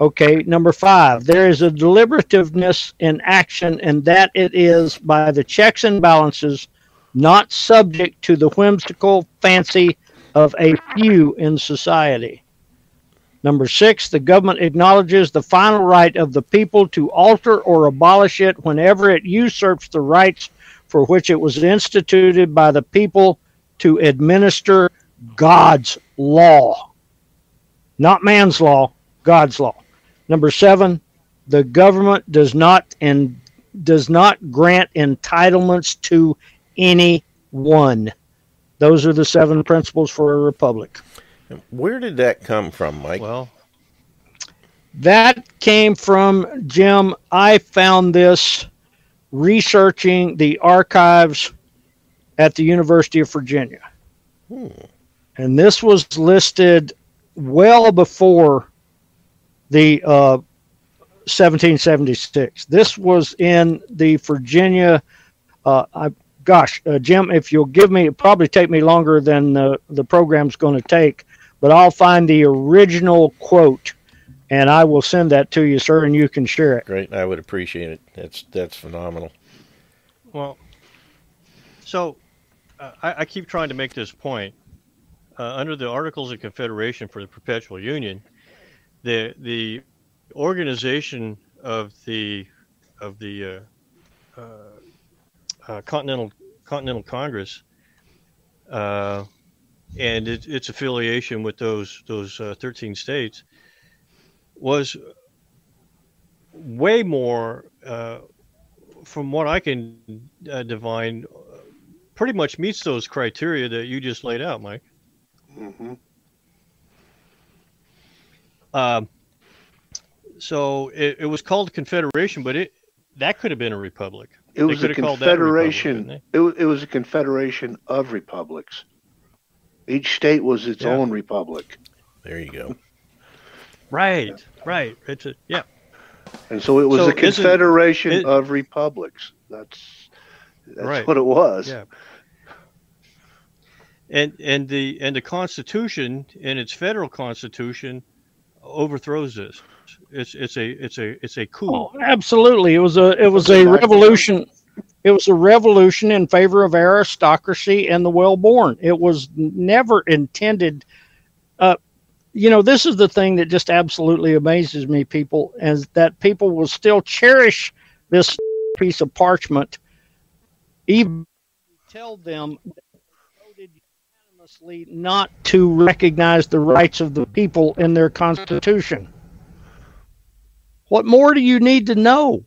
Okay, number five, there is a deliberativeness in action, and that it is by the checks and balances, not subject to the whimsical fancy of a few in society. Number six, the government acknowledges the final right of the people to alter or abolish it whenever it usurps the rights for which it was instituted by the people to administer God's law. Not man's law, God's law. Number seven, the government does not and does not grant entitlements to anyone. Those are the seven principles for a republic. Where did that come from, Mike? well, That came from Jim. I found this researching the archives at the University of Virginia. Hmm. And this was listed well before the uh, 1776. This was in the Virginia. Uh, I, gosh, uh, Jim, if you'll give me, it probably take me longer than the, the program's going to take, but I'll find the original quote and I will send that to you, sir, and you can share it. Great, I would appreciate it. That's that's phenomenal. well, so uh, I, I keep trying to make this point. Uh, under the Articles of Confederation for the Perpetual Union, the the organization of the of the uh, uh, uh, Continental Continental Congress uh, and it, its affiliation with those those uh, 13 states was way more, from what I can divine, pretty much meets those criteria that you just laid out, Mike. hmm Um, so it, it was called Confederation, but it that could have been a republic. It was a could have called that a republic, confederation. it, it was a confederation of republics. Each state was its Yeah. own republic, There you go. [laughs] Right, right. It's a, yeah. and so it was So a confederation it- of republics. That's that's Right. what it was. Yeah. And and the and the Constitution and its federal Constitution overthrows this. It's it's a it's a it's a coup. Oh, absolutely. It was a it was a revolution. It was a revolution in favor of aristocracy and the well-born. It was never intended. Uh, you know, this is the thing that just absolutely amazes me, people, is that people will still cherish this piece of parchment, even tell them that they voted not to recognize the rights of the people in their constitution. What more do you need to know?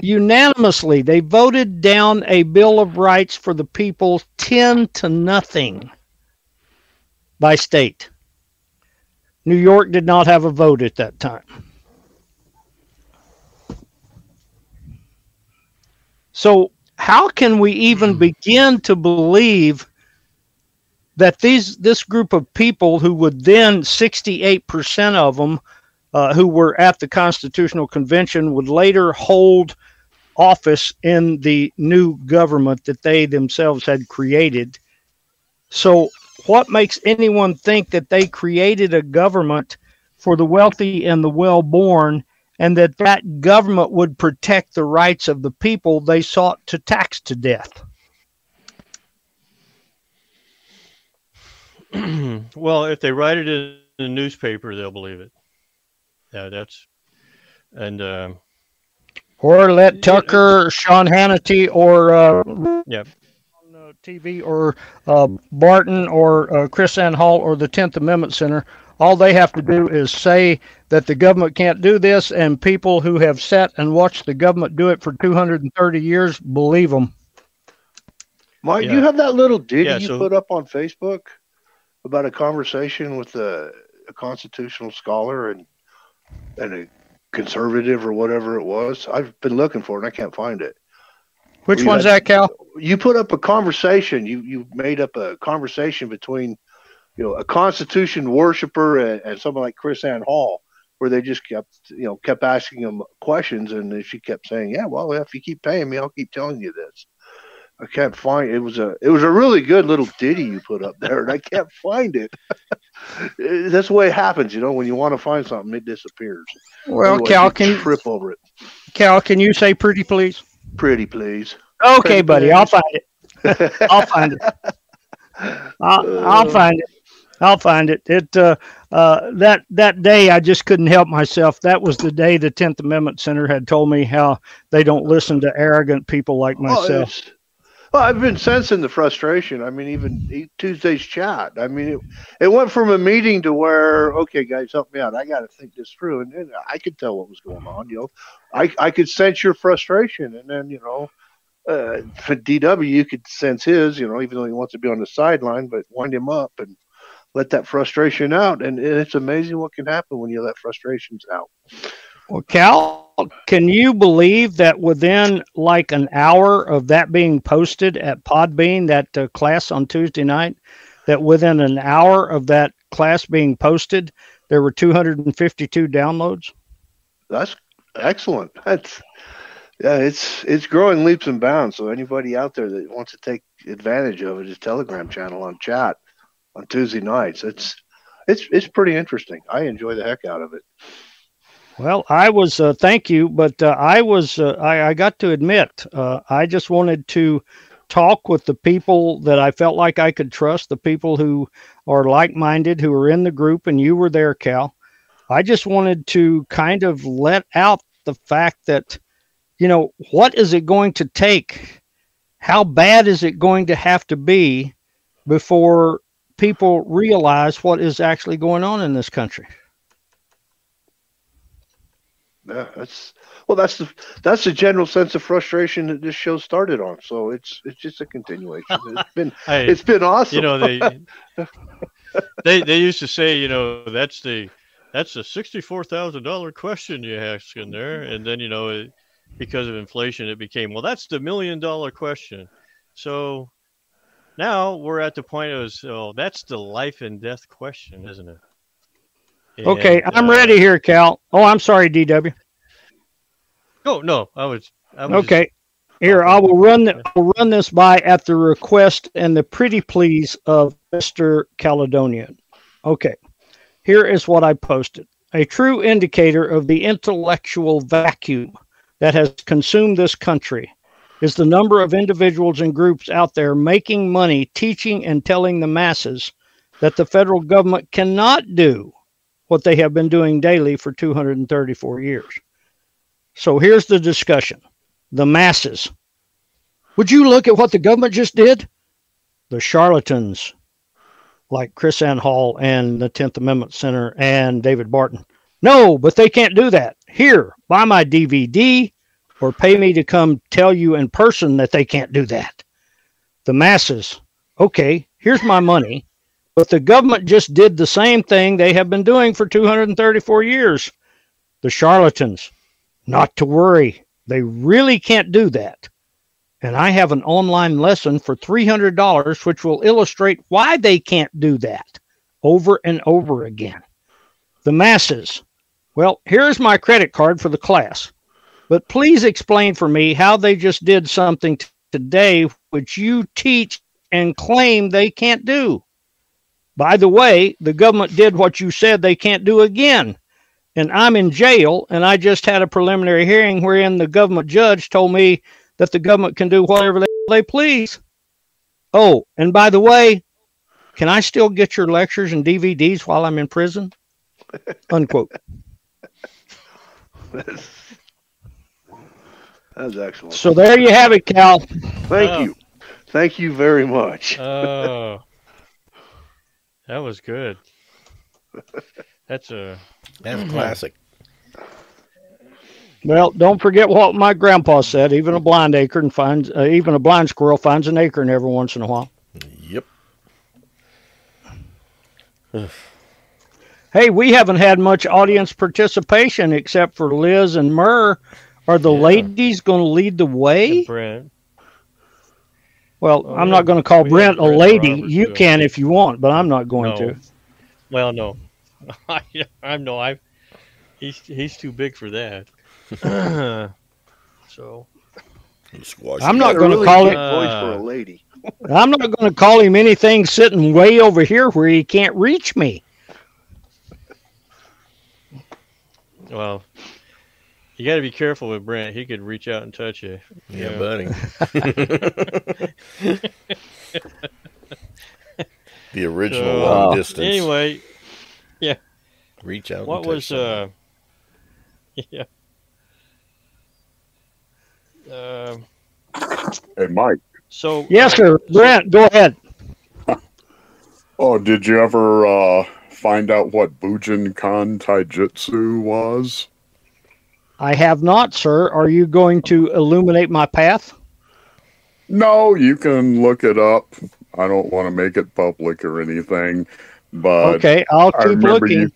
unanimously, they voted down a Bill of Rights for the people 10 to nothing by state. New York did not have a vote at that time. So, how can we even begin to believe that these this group of people who would then 68% of them uh, who were at the Constitutional Convention would later hold office in the new government that they themselves had created. So, what makes anyone think that they created a government for the wealthy and the well born, and that that government would protect the rights of the people they sought to tax to death? [clears throat] well, if they write it in the newspaper, they'll believe it. Yeah, that's and uh, or let Tucker, Sean Hannity, or uh, yeah, on TV, or uh, Barton, or uh, KrisAnne Hall, or the Tenth Amendment Center. All they have to do is say that the government can't do this, and people who have sat and watched the government do it for 230 years believe them. Mike, yeah. you have that little ditty yeah, you put up on Facebook about a conversation with a, a constitutional scholar and and a conservative or whatever it was. I've been looking for it and I can't find it. Which one's had, that, Cal? You put up a conversation. You you made up a conversation between, you know, a Constitution worshiper and, and someone like KrisAnne Hall, where they just kept you know kept asking him questions, and she kept saying, "Yeah, well, if you keep paying me, I'll keep telling you this." I can't find it was a it was a really good little ditty you put up there, and I can't find it. [laughs] That's the way it happens, you know. When you want to find something, it disappears. Well, Otherwise, Cal, can trip over it. Cal, can you say "pretty please"? Pretty please. Okay, pretty buddy, please. I'll find it. I'll find it. [laughs] I'll, I'll uh, find it. I'll find it. It uh, uh, that that day I just couldn't help myself. That was the day the Tenth Amendment Center had told me how they don't listen to arrogant people like myself. Oh, well, I've been sensing the frustration. I mean, even Tuesday's chat. I mean, it, it went from a meeting to where, okay, guys, help me out. I got to think this through, and, and, I could tell what was going on. You know, I I could sense your frustration, and then you know, uh, for DW, you could sense his. You know, even though he wants to be on the sideline, but wind him up and let that frustration out, and it's amazing what can happen when you let frustrations out. Well, Cal, can you believe that within like an hour of that being posted at Podbean, that uh, class on Tuesday night, that within an hour of that class being posted, there were 252 downloads? That's excellent. That's yeah, it's it's growing leaps and bounds. So anybody out there that wants to take advantage of it, is Telegram channel on chat on Tuesday nights. It's it's it's pretty interesting. I enjoy the heck out of it. Well, I was, uh, thank you, but uh, I was, uh, I, I, got to admit, uh, I just wanted to talk with the people that I felt like I could trust, the people who are like minded, who are in the group, and you were there, Cal. I just wanted to kind of let out the fact that, you know, what is it going to take? How bad is it going to have to be before people realize what is actually going on in this country? Yeah, that's well. That's the that's the general sense of frustration that this show started on. So it's it's just a continuation. It's [laughs] been hey, it's been awesome. You know they [laughs] they they used to say you know that's the that's a sixty four thousand dollar question you ask in there, and then you know it, because of inflation it became well that's the million dollar question. So now we're at the point of so that's the life and death question, isn't it? Okay, I'm uh, ready here, Cal. Oh, I'm sorry, DW. Oh no, I was. I was okay. Just... Here, I will run. The, I'll run this by at the request and the pretty please of Mr. Caledonian. Okay. Here is what I posted. A true indicator of the intellectual vacuum that has consumed this country is the number of individuals and groups out there making money teaching and telling the masses that the federal government cannot do what they have been doing daily for 234 years. So here's the discussion the masses. Would you look at what the government just did? The charlatans like KrisAnne Hall and the 10th Amendment Center and David Barton. No, but they can't do that. Here, buy my DVD, or pay me to come tell you in person that they can't do that. The masses, okay, here's my money, but the government just did the same thing they have been doing for 234 years. The charlatans, not to worry, they really can't do that. And I have an online lesson for $300 which will illustrate why they can't do that over and over again. The masses, well, here's my credit card for the class. But please explain for me how they just did something t- today which you teach and claim they can't do. By the way, the government did what you said they can't do again. And I'm in jail, and I just had a preliminary hearing wherein the government judge told me that the government can do whatever they, they please. Oh, and by the way, can I still get your lectures and DVDs while I'm in prison? Unquote. [laughs] That's excellent. So there you have it, Cal. Thank Oh. you. Thank you very much. Oh, that was good. That's a That's classic. Well, don't forget what my grandpa said. Even a blind acorn finds, uh, even a blind squirrel finds an acorn every once in a while. Yep. Hey, we haven't had much audience participation except for Liz and Murr. Are the Yeah. ladies going to lead the way? and Brent. Well, Oh, I'm yeah. not going to call We Brent a Brent lady. Roberts, You too. can if you want, but I'm not going No. to. Well, no, [laughs] I, I'm no, I. He's he's too big for that. [clears throat] so I'm not going to really call deep it. voice for a Uh, lady. [laughs] I'm not going to call him anything sitting way over here where he can't reach me. well, you got to be careful with Brent. He could reach out and touch you. Yeah, Yeah. buddy. [laughs] the original So, long distance. Anyway, yeah. reach out. what and touch was someone. uh? [laughs] Yeah. Um. Hey, Mike. so Yes, sir. Brent, go ahead. [laughs] Oh, did you ever uh, find out what Bujinkan Taijutsu was? I have not, sir. Are you going to illuminate my path? No, you can look it up. I don't want to make it public or anything, but okay, I'll keep looking. you.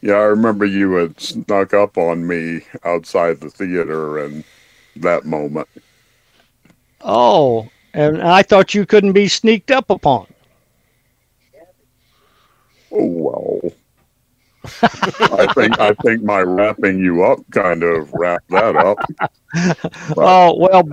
Yeah, I remember you had snuck up on me outside the theater and that moment. Oh, and I thought you couldn't be sneaked up upon. Oh. I think I think my wrapping you up kind of wrapped that up. [laughs] Oh well,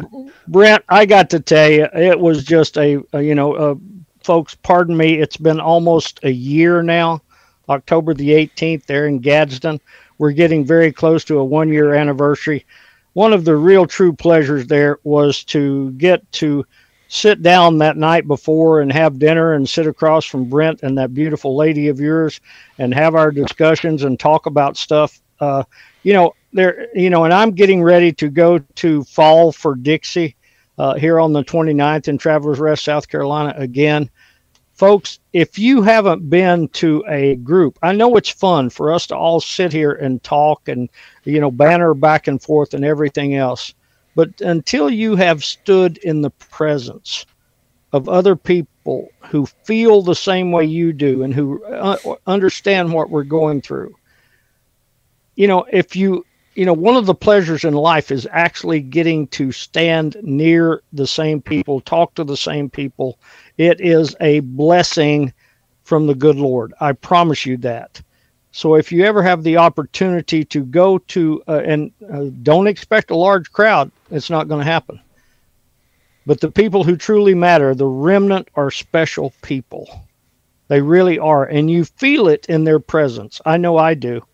Brent, I got to tell you, it was just a, a you know, uh, folks, pardon me, it's been almost a year now. October the 18th, there in Gadsden, we're getting very close to a one-year anniversary. One of the real true pleasures there was to get to sit down that night before and have dinner and sit across from Brent and that beautiful lady of yours and have our discussions and talk about stuff. Uh, you know, there, you know, and I'm getting ready to go to Fall for Dixie uh, here on the 29th in Travelers Rest, South Carolina again. Folks, if you haven't been to a group, I know it's fun for us to all sit here and talk and, you know, banter back and forth and everything else. But until you have stood in the presence of other people who feel the same way you do and who uh, understand what we're going through, you know, if you, you know, one of the pleasures in life is actually getting to stand near the same people, talk to the same people. It is a blessing from the good Lord. I promise you that. So if you ever have the opportunity to go to, uh, and uh, don't expect a large crowd, it's not going to happen. But the people who truly matter, the remnant, are special people. They really are, and you feel it in their presence. I know I do,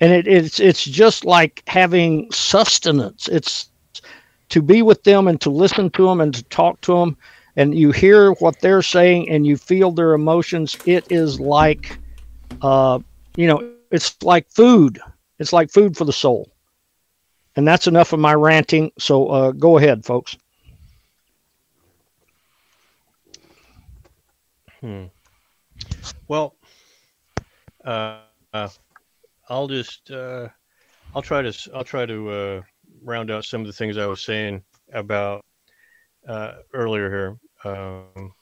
and it, it's it's just like having sustenance. It's to be with them and to listen to them and to talk to them, and you hear what they're saying and you feel their emotions. It is like, uh, you know, it's like food. It's like food for the soul. And that's enough of my ranting. So uh, go ahead, folks. Hmm. Well, uh, uh, I'll just uh, I'll try to I'll try to uh, round out some of the things I was saying about uh, earlier here. Um,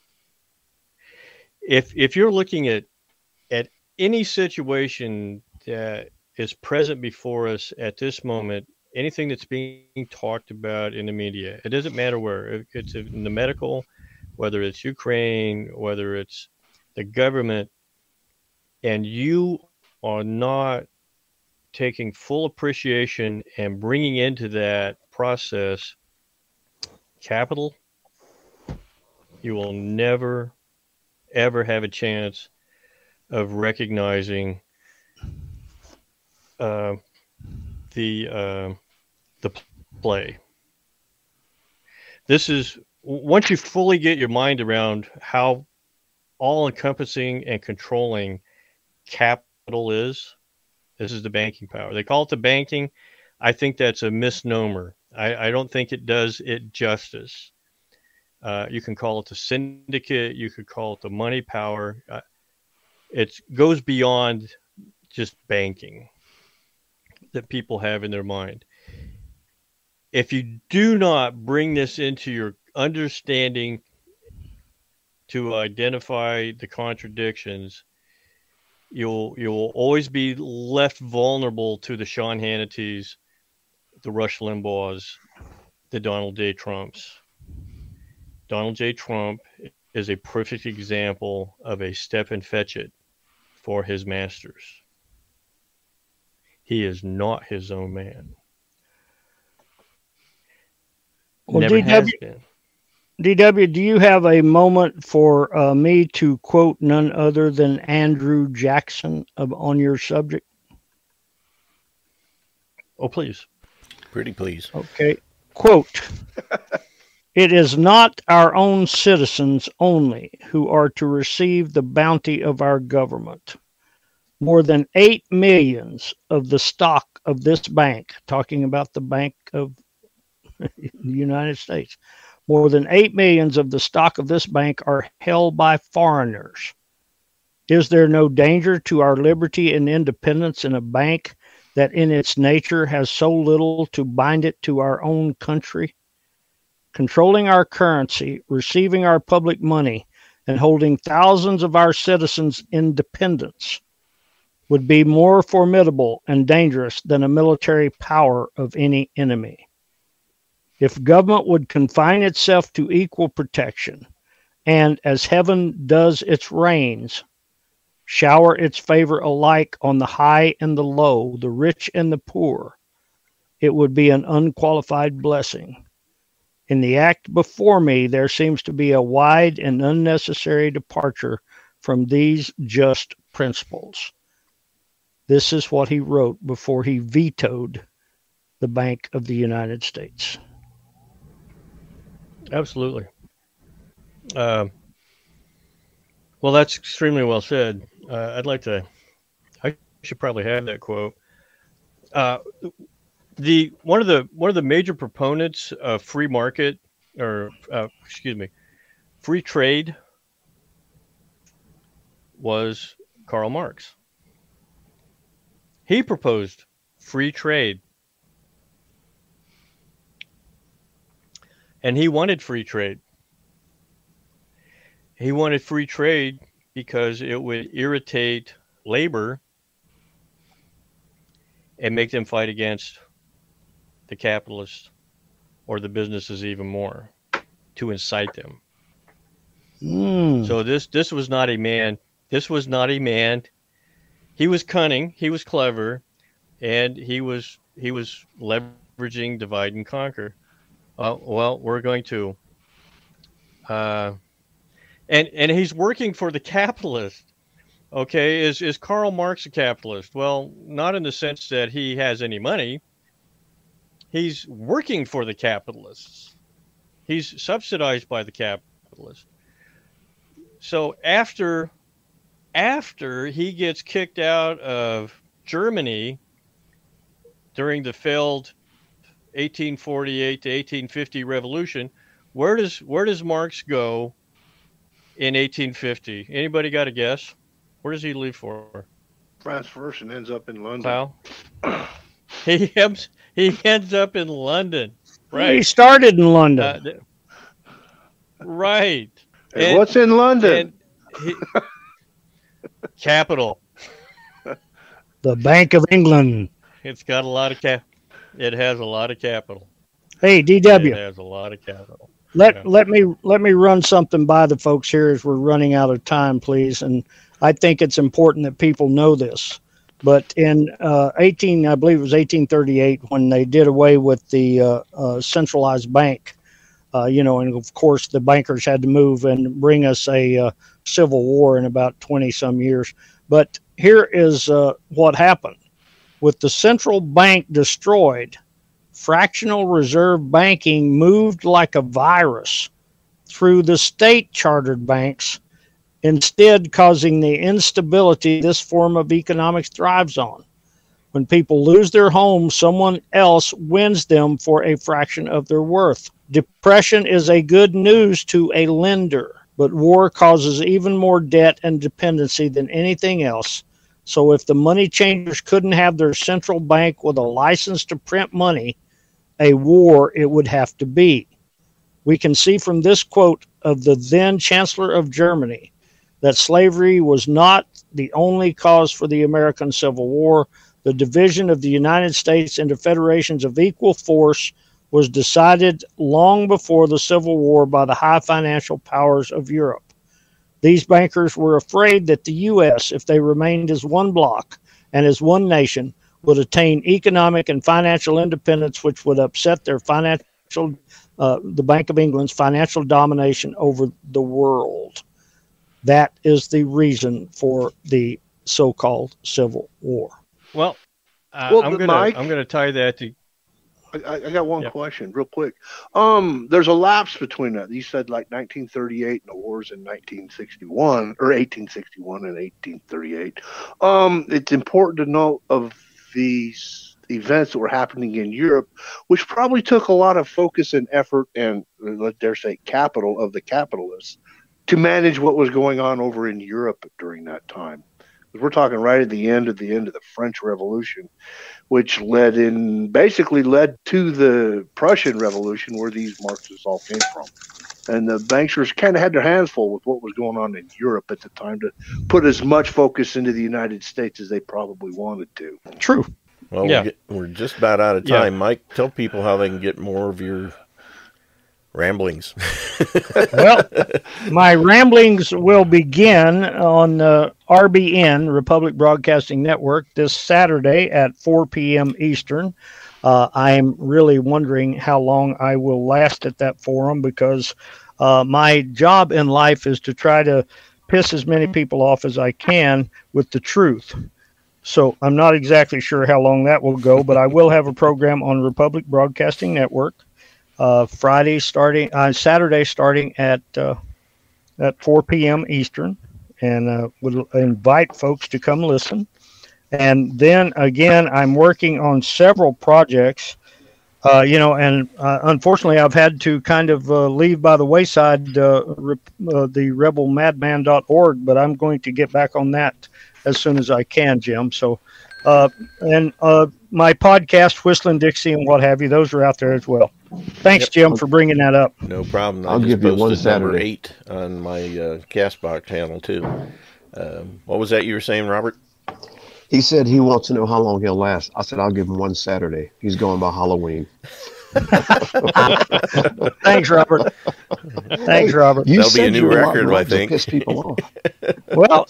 if if you're looking at at any situation that is present before us at this moment, anything that's being talked about in the media, it doesn't matter where, it's in the medical, whether it's Ukraine, whether it's the government, and you are not taking full appreciation and bringing into that process capital, you will never, ever have a chance of recognizing uh, the uh, the play. This is once you fully get your mind around how all encompassing and controlling capital is. This is the banking power. They call it the banking. I think that's a misnomer. I, I don't think it does it justice. Uh, you can call it the syndicate. You could call it the money power. Uh, it goes beyond just banking that people have in their mind. If you do not bring this into your understanding to identify the contradictions, you'll you'll always be left vulnerable to the Sean Hannity's, the Rush Limbaugh's, the Donald J. Trumps. Donald J. Trump is a perfect example of a step and fetch it for his masters. He is not his own man. Well, Never DW, has been. DW, do you have a moment for uh, me to quote none other than Andrew Jackson of, on your subject? Oh, please. Pretty please. Okay. Quote [laughs] It is not our own citizens only who are to receive the bounty of our government. More than 8 millions of the stock of this bank, talking about the Bank of [laughs] the United States, more than 8 millions of the stock of this bank are held by foreigners. Is there no danger to our liberty and independence in a bank that in its nature has so little to bind it to our own country? Controlling our currency, receiving our public money, and holding thousands of our citizens' in dependence would be more formidable and dangerous than a military power of any enemy. If government would confine itself to equal protection, and as heaven does its rains, shower its favor alike on the high and the low, the rich and the poor, it would be an unqualified blessing. In the act before me, there seems to be a wide and unnecessary departure from these just principles. This is what he wrote before he vetoed the Bank of the United States. Absolutely. Uh, well, that's extremely well said. Uh, I'd like to. I should probably have that quote. Uh, the one of the one of the major proponents of free market, or uh, excuse me, free trade, was Karl Marx. He proposed free trade and he wanted free trade. He wanted free trade because it would irritate labor and make them fight against the capitalists or the businesses even more to incite them. Mm. So this this was not a man. This was not a man. He was cunning. He was clever, and he was he was leveraging divide and conquer. Uh, well, we're going to. Uh, and and he's working for the capitalist. Okay, is is Karl Marx a capitalist? Well, not in the sense that he has any money. He's working for the capitalists. He's subsidized by the capitalists. So after after he gets kicked out of Germany during the failed 1848 to 1850 revolution. Where does where does Marx go in 1850? Anybody got a guess? Where does he leave for? France first and ends up in London. Well, he [laughs] ends [laughs] he ends up in London. Right. He started in London. Uh, right. Hey, and, what's in London? He, [laughs] capital. The Bank of England. It's got a lot of cap. It has a lot of capital. Hey, DW. It has a lot of capital. Let yeah. let me let me run something by the folks here as we're running out of time, please. And I think it's important that people know this. But in uh, 18, I believe it was 1838, when they did away with the uh, uh, centralized bank, uh, you know, and of course the bankers had to move and bring us a civil war in about 20 some years. But here is what happened with the central bank destroyed fractional reserve banking moved like a virus through the state chartered banks, instead, causing the instability this form of economics thrives on. When people lose their homes, someone else wins them for a fraction of their worth. Depression is a good news to a lender, but war causes even more debt and dependency than anything else. So, if the money changers couldn't have their central bank with a license to print money, a war it would have to be. We can see from this quote of the then Chancellor of Germany that slavery was not the only cause for the American Civil War. The division of the United States into federations of equal force was decided long before the Civil War by the high financial powers of Europe. These bankers were afraid that the U.S., if they remained as one bloc and as one nation, would attain economic and financial independence, which would upset their financial, uh, the Bank of England's financial domination over the world. That is the reason for the so-called Civil War. Well, uh, well I'm going to I'm going to tie that to. I, I got one yep. question, real quick. Um, there's a lapse between that. You said like 1938 and the wars in 1961 or 1861 and 1838. Um, it's important to note of these events that were happening in Europe, which probably took a lot of focus and effort and let dare say capital of the capitalists to manage what was going on over in Europe during that time. We're talking right at the end of the end of the French Revolution, which led in basically led to the Prussian Revolution, where these Marxists all came from. And the bankers kind of had their hands full with what was going on in Europe at the time to put as much focus into the United States as they probably wanted to. True. Well, yeah. we're just about out of time. Yeah. Mike, tell people how they can get more of your ramblings. [laughs] well, my ramblings will begin on the RBN, Republic Broadcasting Network, this Saturday at 4 p.m. Eastern. Uh, I'm really wondering how long I will last at that forum because uh, my job in life is to try to piss as many people off as I can with the truth. So I'm not exactly sure how long that will go, but I will have a program on Republic Broadcasting Network uh, Friday starting, uh, Saturday starting at uh, at 4 p.m. Eastern, and uh, would invite folks to come listen. And then again, I'm working on several projects. Uh, you know, and uh, unfortunately, I've had to kind of leave by the wayside rep, the rebelmadman.org, but I'm going to get back on that as soon as I can, Jim. So, and my podcast, Whistling Dixie, and what have you, those are out there as well. Thanks, yep. Jim, for bringing that up. No problem. I'll give you one Saturday. Eight on my Castbox channel too. Um, what was that you were saying, Robert? He said he wants to know how long he'll last. I said I'll give him one Saturday. He's going by Halloween. [laughs] Thanks, Robert. Thanks, Robert. You That'll be a new record, I think. Piss people off. [laughs] well,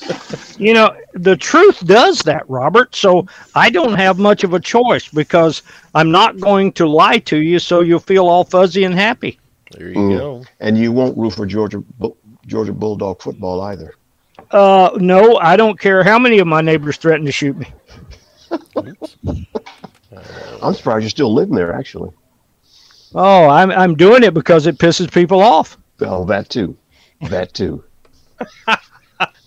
you know, the truth does that, Robert. So I don't have much of a choice because I'm not going to lie to you, so you'll feel all fuzzy and happy. There you mm. go. And you won't root for Georgia Georgia Bulldog football either. Uh, no, I don't care how many of my neighbors threaten to shoot me. [laughs] I'm surprised you're still living there, actually. Oh, I'm I'm doing it because it pisses people off. Oh, that too, that too. [laughs]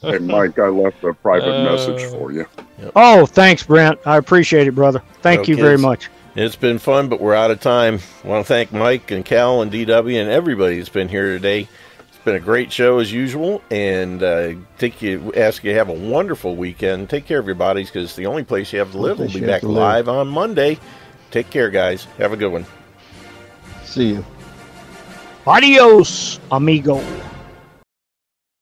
hey, Mike, I left a private uh, message for you. Yep. Oh, thanks, Brent. I appreciate it, brother. Thank okay. you very much. It's been fun, but we're out of time. I want to thank Mike and Cal and DW and everybody that's been here today It's been a great show as usual, and uh, take you ask you to have a wonderful weekend. Take care of your bodies because the only place you have to live. We'll be back live on Monday Take care, guys. Have a good one. See you. Adios, amigo.